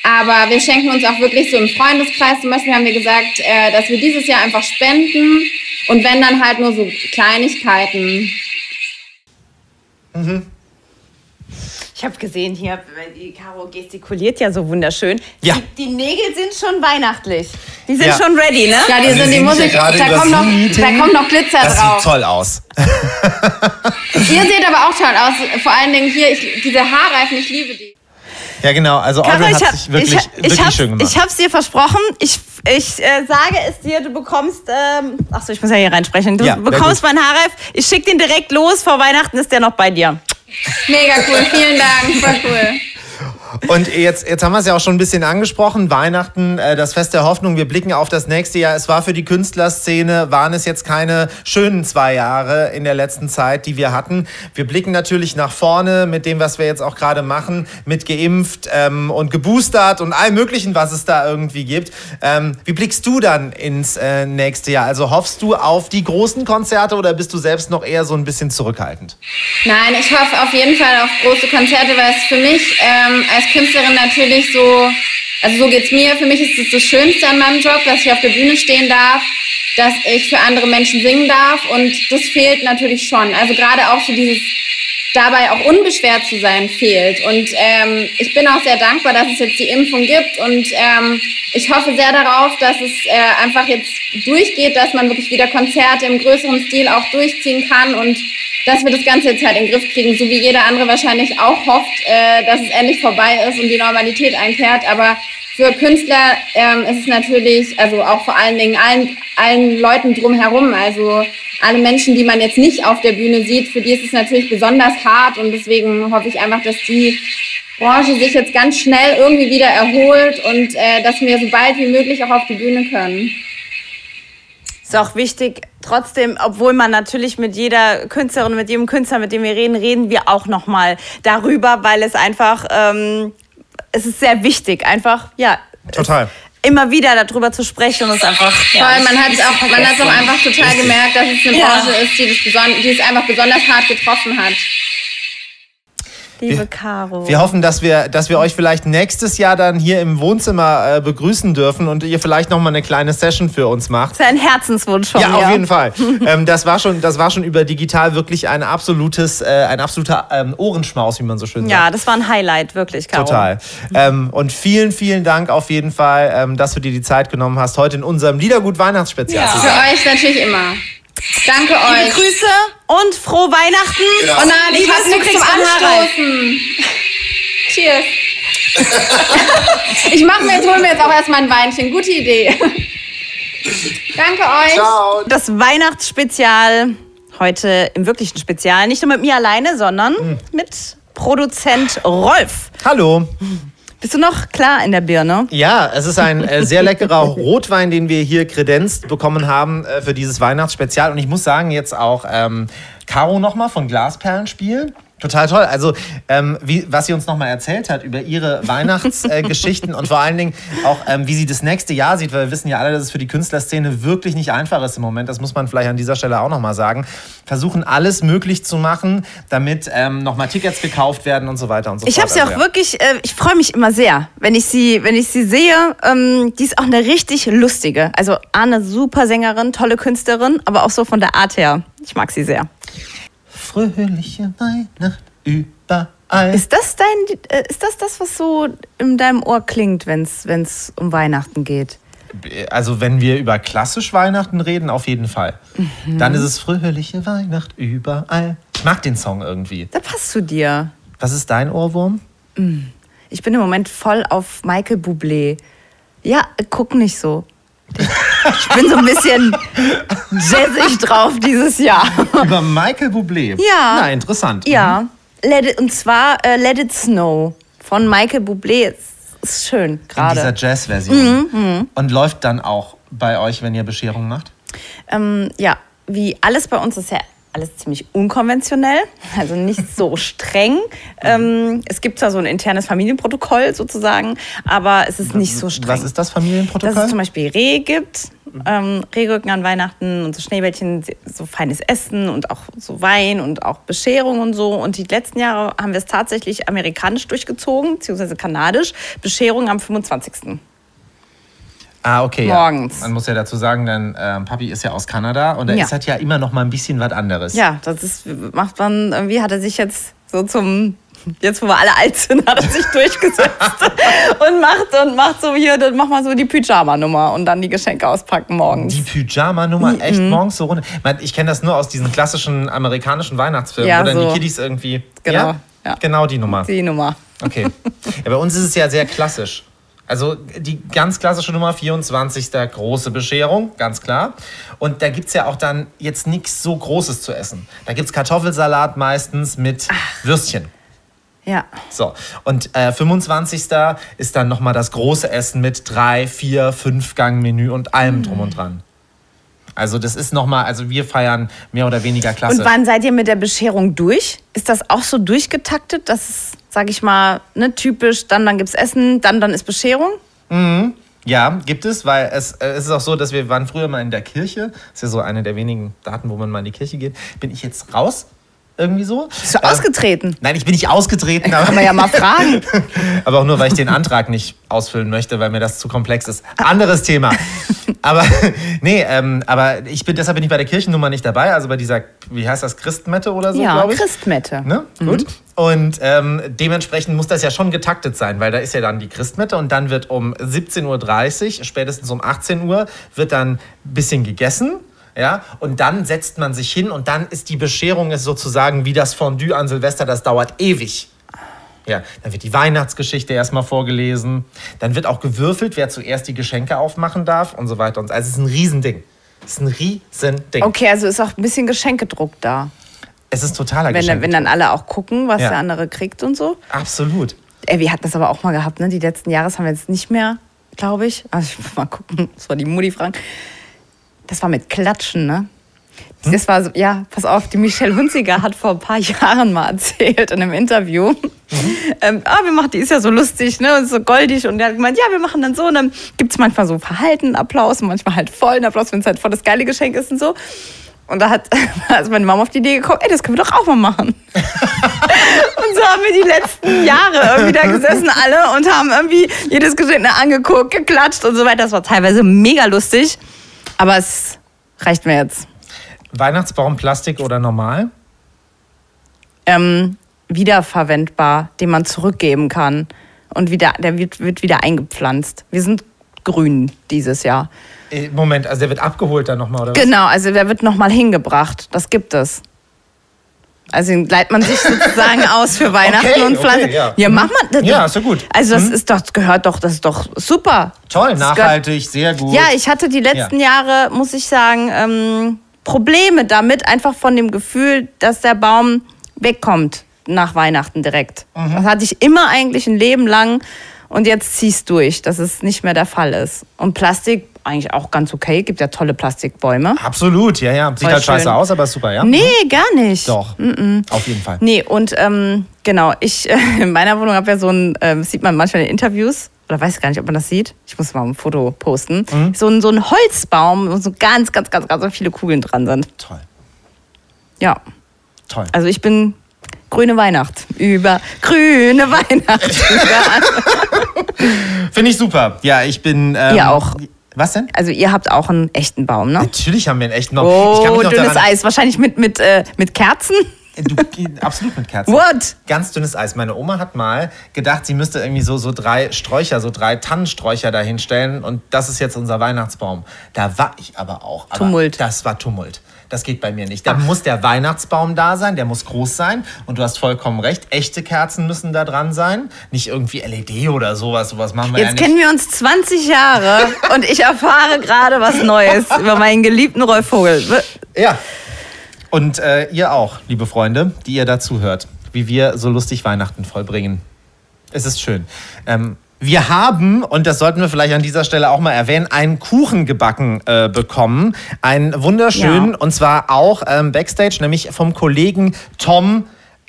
Aber wir schenken uns auch wirklich so im Freundeskreis. Zum Beispiel haben wir gesagt, äh, dass wir dieses Jahr einfach spenden und wenn dann halt nur so Kleinigkeiten. Ich habe gesehen hier, die Caro gestikuliert ja so wunderschön. Ja. Die, die Nägel sind schon weihnachtlich. Die sind Ja. schon ready, ne? Ja, die Also sind die hier gerade da kommt, noch, da kommt noch Glitzer Das drauf. sieht toll aus. Ihr seht aber auch toll aus. Vor allen Dingen hier, ich, diese Haarreifen, ich liebe die. Ja, genau. Also Caro, Audrey ich hat hab- sich wirklich, ich, wirklich ich hab's, schön gemacht. Ich hab's dir versprochen. Ich, ich äh, sage es dir, du bekommst. Ähm, Achso, ich muss ja hier reinsprechen. Du Ja, bekommst meinen Haarreif. Ich schick den direkt los. Vor Weihnachten ist der noch bei dir. Mega cool, vielen Dank, voll cool. Und jetzt, jetzt haben wir es ja auch schon ein bisschen angesprochen. Weihnachten, äh, das Fest der Hoffnung. Wir blicken auf das nächste Jahr. Es war für die Künstlerszene, waren es jetzt keine schönen zwei Jahre in der letzten Zeit, die wir hatten. Wir blicken natürlich nach vorne mit dem, was wir jetzt auch gerade machen, mit geimpft ähm, und geboostert und allem Möglichen, was es da irgendwie gibt. Ähm, wie blickst du dann ins äh, nächste Jahr? Also hoffst du auf die großen Konzerte oder bist du selbst noch eher so ein bisschen zurückhaltend? Nein, ich hoffe auf jeden Fall auf große Konzerte, weil es für mich ähm, als Künstlerin natürlich so, also so geht's mir, für mich ist es das Schönste an meinem Job, dass ich auf der Bühne stehen darf, dass ich für andere Menschen singen darf und das fehlt natürlich schon. Also gerade auch so dieses dabei auch unbeschwert zu sein fehlt. Und ähm, ich bin auch sehr dankbar, dass es jetzt die Impfung gibt und ähm, ich hoffe sehr darauf, dass es äh, einfach jetzt durchgeht, dass man wirklich wieder Konzerte im größeren Stil auch durchziehen kann und dass wir das Ganze jetzt halt in den Griff kriegen, so wie jeder andere wahrscheinlich auch hofft, äh, dass es endlich vorbei ist und die Normalität einkehrt. Aber für Künstler ähm, ist es natürlich, also auch vor allen Dingen allen, allen Leuten drumherum, also alle Menschen, die man jetzt nicht auf der Bühne sieht, für die ist es natürlich besonders hart und deswegen hoffe ich einfach, dass die Branche sich jetzt ganz schnell irgendwie wieder erholt und äh, dass wir so bald wie möglich auch auf die Bühne können. Ist auch wichtig, trotzdem, obwohl man natürlich mit jeder Künstlerin, mit jedem Künstler, mit dem wir reden, reden wir auch nochmal darüber, weil es einfach, ähm, es ist sehr wichtig, einfach, ja. Total. Immer wieder darüber zu sprechen und es einfach. Vor allem, man hat es auch, man hat's auch einfach total gemerkt, dass es eine Ja. Branche ist, die, das die es einfach besonders hart getroffen hat. Liebe Wir- Caro. Wir hoffen, dass wir, dass wir euch vielleicht nächstes Jahr dann hier im Wohnzimmer äh, begrüßen dürfen und ihr vielleicht noch mal eine kleine Session für uns macht. das ist ein Herzenswunsch von Ja, mir. auf jeden Fall. ähm, das, war schon, das war schon über digital wirklich ein absolutes, äh, ein absoluter ähm, Ohrenschmaus, wie man so schön sagt. Ja, das war ein Highlight, wirklich, Caro. Total. Ähm, und vielen, vielen Dank auf jeden Fall, ähm, dass du dir die Zeit genommen hast, heute in unserem Liedergut Weihnachtsspezial zu Für euch natürlich immer. Danke Liebe euch. Grüße und frohe Weihnachten. Genau. Oh nein, ich Liebes, hab du nichts zum. Anstoßen. Cheers. ich mach mir jetzt, hol mir jetzt auch erstmal ein Weinchen. Gute Idee. Danke euch. Ciao. Das Weihnachtsspezial heute im wirklichen Spezial. Nicht nur mit mir alleine, sondern Hm. mit Produzent Rolf. Hallo. Bist du noch klar in der Birne? Ja, es ist ein äh, sehr leckerer Rotwein, den wir hier kredenzt bekommen haben äh, für dieses Weihnachtsspezial. Und ich muss sagen, jetzt auch ähm, Caro nochmal von Glasperlenspiel. Total toll. Also, ähm, wie, was sie uns nochmal erzählt hat über ihre Weihnachtsgeschichten äh, und vor allen Dingen auch, ähm, wie sie das nächste Jahr sieht, weil wir wissen ja alle, dass es für die Künstlerszene wirklich nicht einfach ist im Moment. Das muss man vielleicht an dieser Stelle auch nochmal sagen. Versuchen alles möglich zu machen, damit ähm, nochmal Tickets gekauft werden und so weiter und so Ich fort. habe sie auch Also, ja. wirklich, äh, ich freue mich immer sehr, wenn ich sie, wenn ich sie sehe. Ähm, die ist auch eine richtig lustige. Also Anne, super Sängerin, tolle Künstlerin, aber auch so von der Art her. Ich mag sie sehr. Fröhliche Weihnacht überall. Ist das dein, äh, ist das das, was so in deinem Ohr klingt, wenn es um Weihnachten geht? Also wenn wir über klassisch Weihnachten reden, auf jeden Fall. Mhm. Dann ist es fröhliche Weihnacht überall. Ich mag den Song irgendwie. Da passt zu dir. Was ist dein Ohrwurm? Ich bin im Moment voll auf Michael Bublé. Ja, guck nicht so. Ich bin so ein bisschen jazzig drauf dieses Jahr. Über Michael Bublé. Ja. Na, interessant. Ja, let it, und zwar äh, Let It Snow von Michael Bublé. Ist, schön In dieser gerade. Jazz-Version. Mhm, Und läuft dann auch bei euch, wenn ihr Bescherung macht? Ähm, ja, wie alles bei uns ist ja alles ziemlich unkonventionell, also nicht so streng. Ähm, es gibt zwar so ein internes Familienprotokoll sozusagen, aber es ist nicht so streng. Was ist das Familienprotokoll? Dass es zum Beispiel Reh gibt, ähm, Rehgurken an Weihnachten und so Schneebällchen, so feines Essen und auch so Wein und auch Bescherung und so. Und die letzten Jahre haben wir es tatsächlich amerikanisch durchgezogen, beziehungsweise kanadisch. Bescherung am 25. ah, okay. morgens. Ja. Man muss ja dazu sagen, denn ähm, Papi ist ja aus Kanada und da Ja. ist halt ja immer noch mal ein bisschen was anderes. Ja, das ist, macht man, irgendwie hat er sich jetzt so zum, jetzt wo wir alle alt sind, hat er sich durchgesetzt und macht und macht so hier, dann macht man so die Pyjama-Nummer und dann die Geschenke auspacken morgens. Die Pyjama-Nummer echt morgens so runter. Ich kenne das nur aus diesen klassischen amerikanischen Weihnachtsfilmen, Ja, wo dann so. die Kiddies irgendwie. Genau, Ja? ja. Genau die Nummer. Die Nummer. Okay. Ja, bei uns ist es ja sehr klassisch. Also die ganz klassische Nummer 24. große Bescherung, ganz klar. Und da gibt es ja auch dann jetzt nichts so Großes zu essen. Da gibt es Kartoffelsalat meistens mit Würstchen. Ja. So, und äh, 25. ist dann nochmal das große Essen mit drei, vier, fünf Gang Menü und allem drum und dran. Also das ist nochmal, also wir feiern mehr oder weniger klasse. Und wann seid ihr mit der Bescherung durch? Ist das auch so durchgetaktet, dass es, sag ich mal, ne, typisch, dann, dann gibt's Essen, dann, dann ist Bescherung? Ja, gibt es, weil es, äh, es ist auch so, dass wir waren früher mal in der Kirche. Das ist ja so eine der wenigen Daten, wo man mal in die Kirche geht. Bin ich jetzt raus? Irgendwie so? Bist du Äh, ausgetreten? Nein, ich bin nicht ausgetreten. aber- Kann man ja mal fragen. Aber auch nur, weil ich den Antrag nicht ausfüllen möchte, weil mir das zu komplex ist. Anderes Thema. Aber nee, ähm, aber ich bin deshalb bin ich bei der Kirchennummer nicht dabei. Also bei dieser, wie heißt das, Christmette oder so, ja, glaube ich. Christmette. Ne? Gut. Und ähm, dementsprechend muss das ja schon getaktet sein, weil da ist ja dann die Christmette und dann wird um 17.30 Uhr, spätestens um 18 Uhr, wird dann ein bisschen gegessen. Ja, und dann setzt man sich hin und dann ist die Bescherung ist sozusagen wie das Fondue an Silvester, das dauert ewig. Ja, dann wird die Weihnachtsgeschichte erstmal vorgelesen. Dann wird auch gewürfelt, wer zuerst die Geschenke aufmachen darf und so weiter. Und so. Also es ist ein Riesending. Es ist ein Riesending. Okay, also ist auch ein bisschen Geschenkedruck da. Es ist totaler Wenn, wenn dann alle auch gucken, was Ja. der andere kriegt und so. Absolut. Ey, wir hatten das aber auch mal gehabt, ne? Die letzten Jahre haben wir jetzt nicht mehr, glaube ich. Also ich muss mal gucken, das war die Mutti fragen. Das war mit Klatschen, ne? Hm? Das war so, ja, pass auf, die Michelle Hunziger hat vor ein paar Jahren mal erzählt in einem Interview. Mhm. Ähm, ah, wir machen, die ist ja so lustig, ne? Und so goldig. Und der hat gemeint, ja, wir machen dann so. Und dann gibt es manchmal so verhalten Applaus und manchmal halt vollen Applaus, wenn es halt voll das geile Geschenk ist und so. Und da hat also meine Mama auf die Idee gekommen, ey, das können wir doch auch mal machen. Und so haben wir die letzten Jahre irgendwie da gesessen alle und haben irgendwie jedes Geschenk angeguckt, geklatscht und so weiter. Das war teilweise mega lustig. Aber es reicht mir jetzt. Weihnachtsbaum Plastik oder normal? Ähm, wiederverwendbar, den man zurückgeben kann. Und wieder, der wird, wird wieder eingepflanzt. Wir sind grün dieses Jahr. Äh, Moment, also der wird abgeholt dann nochmal, oder was? Genau, also der wird nochmal hingebracht. Das gibt es. Also den leiht man sich sozusagen aus für Weihnachten Okay, und Pflanzen. okay, ja. ja, Mhm. mach mal. das- Ja, ist ja gut. Also das ist doch, das gehört doch, das ist doch super. Toll, Das gehört- nachhaltig, sehr gut. Ja, ich hatte die letzten Jahre, muss ich sagen, ähm, Probleme damit, einfach von dem Gefühl, dass der Baum wegkommt nach Weihnachten direkt. Mhm. Das hatte ich immer eigentlich ein Leben lang und jetzt zieh's durch, dass es nicht mehr der Fall ist. Und Plastik eigentlich auch ganz okay, gibt ja tolle Plastikbäume. Absolut, ja, ja. Sieht Voll halt scheiße aus, aber ist super, ja? Nee, gar nicht. Doch, auf jeden Fall. Nee, und ähm, genau, ich äh, in meiner Wohnung habe ja so ein, das sieht man manchmal in Interviews, oder weiß gar nicht, ob man das sieht. Ich muss mal ein Foto posten. Mhm. So, ein, so ein Holzbaum, wo so ganz, ganz, ganz, ganz viele Kugeln dran sind. Toll, Ja, toll. also ich bin grüne Weihnacht. Über grüne Weihnacht. Finde ich super. Ja, ich bin. Ähm, Ihr auch. Was denn? also ihr habt auch einen echten Baum, ne? Natürlich haben wir einen echten Baum. ich Oh, dünnes Eis. Wahrscheinlich mit, mit, äh, mit Kerzen. Du, absolut mit Kerzen. What? Ganz dünnes Eis. Meine Oma hat mal gedacht, sie müsste irgendwie so, so drei Sträucher, so drei Tannensträucher dahinstellen und das ist jetzt unser Weihnachtsbaum. Da war ich aber auch. Aber Tumult. Das war Tumult. Das geht bei mir nicht. Da muss der Weihnachtsbaum da sein, der muss groß sein. Und du hast vollkommen recht, echte Kerzen müssen da dran sein. Nicht irgendwie LED oder sowas. Sowas machen wir ja Jetzt nicht. kennen wir uns 20 Jahre und ich erfahre gerade was Neues über meinen geliebten Rolf Vogel. Ja. Und äh, ihr auch, liebe Freunde, die ihr dazu hört, wie wir so lustig Weihnachten vollbringen. Es ist schön. Ähm, wir haben, und das sollten wir vielleicht an dieser Stelle auch mal erwähnen, einen Kuchen gebacken äh, bekommen. Einen wunderschönen, Ja. und zwar auch ähm, Backstage, nämlich vom Kollegen Tom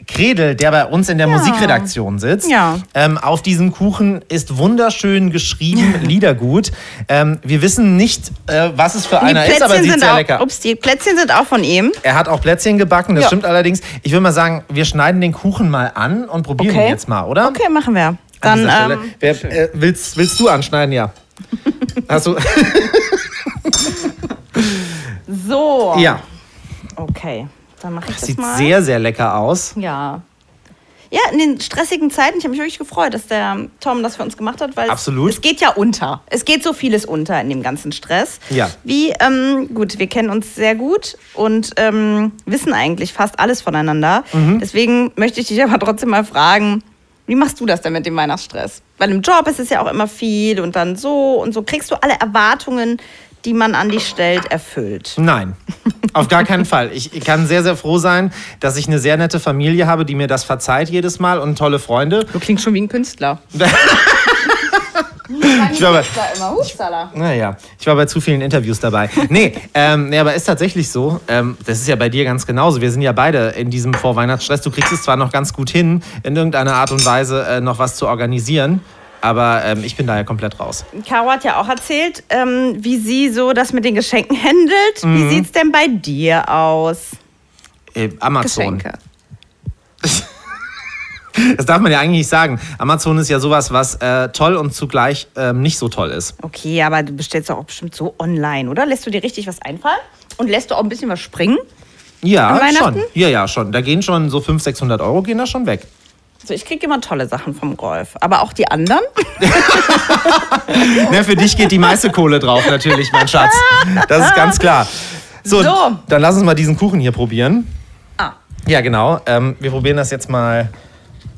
Kredel, der bei uns in der Ja. Musikredaktion sitzt. Ja. Ähm, auf diesem Kuchen ist wunderschön geschrieben, Liedergut. Ähm, wir wissen nicht, äh, was es für Die einer ist, aber Plätzchen, sieht sehr auch, lecker ups, die Plätzchen sind auch von ihm. er hat auch Plätzchen gebacken, das Ja. stimmt allerdings. Ich würde mal sagen, wir schneiden den Kuchen mal an und probieren Okay. ihn jetzt mal, oder? Okay, machen wir. An Dann, ähm, Wer, äh, willst, willst du anschneiden? Ja. Du? so. ja. Okay, dann mache ich das Sieht mal. sehr, sehr lecker aus. ja. Ja, in den stressigen Zeiten, ich habe mich wirklich gefreut, dass der Tom das für uns gemacht hat, weil Absolut. Es, es geht ja unter. Es geht so vieles unter in dem ganzen Stress. Ja. Wie, ähm, gut, wir kennen uns sehr gut und ähm, wissen eigentlich fast alles voneinander. Mhm. Deswegen möchte ich dich aber trotzdem mal fragen, wie machst du das denn mit dem Weihnachtsstress? Weil im Job ist es ja auch immer viel und dann so und so. Kriegst du alle Erwartungen, die man an dich stellt, erfüllt. Nein, auf gar keinen Fall. Ich kann sehr, sehr froh sein, dass ich eine sehr nette Familie habe, die mir das verzeiht jedes Mal und tolle Freunde. Du klingst schon wie ein Künstler. Ich war bei, immer Hupsala. naja, ich war bei zu vielen Interviews dabei. Nee, ähm, nee aber ist tatsächlich so. Ähm, das ist ja bei dir ganz genauso. Wir sind ja beide in diesem Vorweihnachtsstress. Du kriegst es zwar noch ganz gut hin, in irgendeiner Art und Weise äh, noch was zu organisieren. Aber ähm, ich bin da ja komplett raus. Caro hat ja auch erzählt, ähm, wie sie so das mit den Geschenken handelt. Wie sieht's denn bei dir aus? Äh, Amazon. Geschenke. Das darf man ja eigentlich nicht sagen. Amazon ist ja sowas, was äh, toll und zugleich ähm, nicht so toll ist. Okay, aber du bestellst doch auch bestimmt so online, oder? Lässt du dir richtig was einfallen? Und lässt du auch ein bisschen was springen? Ja, schon. Ja, ja, schon. Da gehen schon so 500, 600 Euro gehen da schon weg. Also ich kriege immer tolle Sachen vom Golf. Aber auch die anderen? Ne, für dich geht die meiste Kohle drauf, natürlich, mein Schatz. Das ist ganz klar. So, So. dann lass uns mal diesen Kuchen hier probieren. Ah. Ja, genau. Ähm, wir probieren das jetzt mal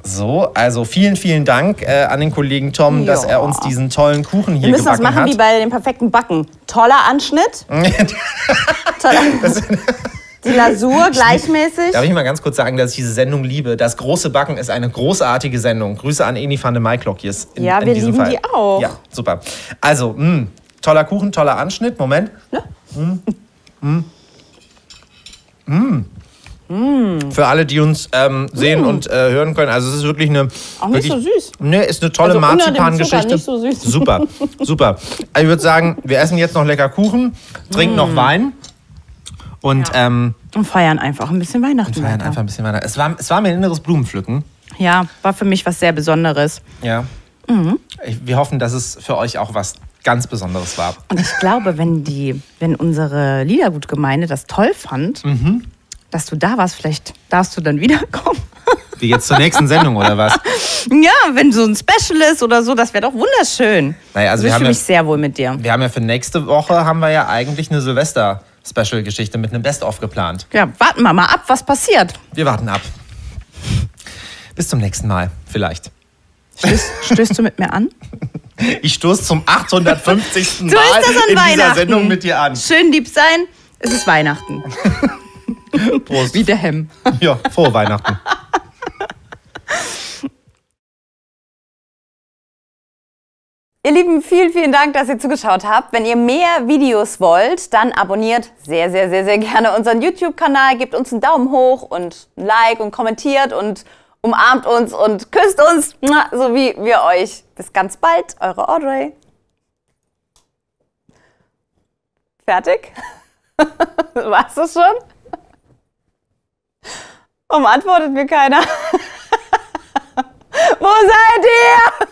so. Also vielen, vielen Dank äh, an den Kollegen Tom, dass Ja. er uns diesen tollen Kuchen hier Wir müssen das gebacken machen wie hat. bei dem perfekten Backen. Toller Anschnitt. Toller. Die Lasur gleichmäßig. Darf ich mal ganz kurz sagen, dass ich diese Sendung liebe? Das große Backen ist eine großartige Sendung. Grüße an Eni van de Maiklokjes. in- Ja, wir diesem lieben Fall. die auch. Ja, super. Also, mh, toller Kuchen, toller Anschnitt. Moment. Mm. Mm. Mm. Für alle, die uns ähm, sehen und äh, hören können, also es ist wirklich eine. Mm. Auch nicht wirklich, so süß. Ne, ist eine tolle Also Marzipan-Geschichte. Nicht so süß. Super, super. Also ich würde sagen, wir essen jetzt noch lecker Kuchen, trinken Mm. noch Wein und ähm, Und feiern einfach ein bisschen Weihnachten. feiern weiter. einfach ein bisschen weiter. Es war, es war mir ein inneres Blumenpflücken. Ja, war für mich was sehr Besonderes. Ja. Mhm. Ich, wir hoffen, dass es für euch auch was ganz Besonderes war. Und ich glaube, wenn die, wenn unsere Liedergutgemeinde das toll fand, Mhm. Dass du da warst, vielleicht darfst du dann wiederkommen. Wie jetzt zur nächsten Sendung oder was? Ja, wenn so ein Special ist oder so, das wäre doch wunderschön. Naja, also ich wir haben fühle ja- mich sehr wohl mit dir. Wir haben ja für nächste Woche haben wir ja eigentlich eine Silvester-Special-Geschichte mit einem Best-of geplant. Ja, warten wir mal ab, was passiert. Wir warten ab. Bis zum nächsten Mal, vielleicht. Stößt, stößt du mit mir an? Ich stoße zum 850. So Mal ist das an in dieser Weihnachten. Sendung mit dir an. Schön lieb sein, es ist Weihnachten. Prost. Wie der Hem. Ja, frohe Weihnachten. Ihr Lieben, vielen, vielen Dank, dass ihr zugeschaut habt. Wenn ihr mehr Videos wollt, dann abonniert sehr, sehr, sehr, sehr gerne unseren YouTube-Kanal, gebt uns einen Daumen hoch und ein Like und kommentiert und umarmt uns und küsst uns, so wie wir euch. Bis ganz bald, eure Audrey. Fertig? Warst du schon? Warum antwortet mir keiner? Wo seid ihr?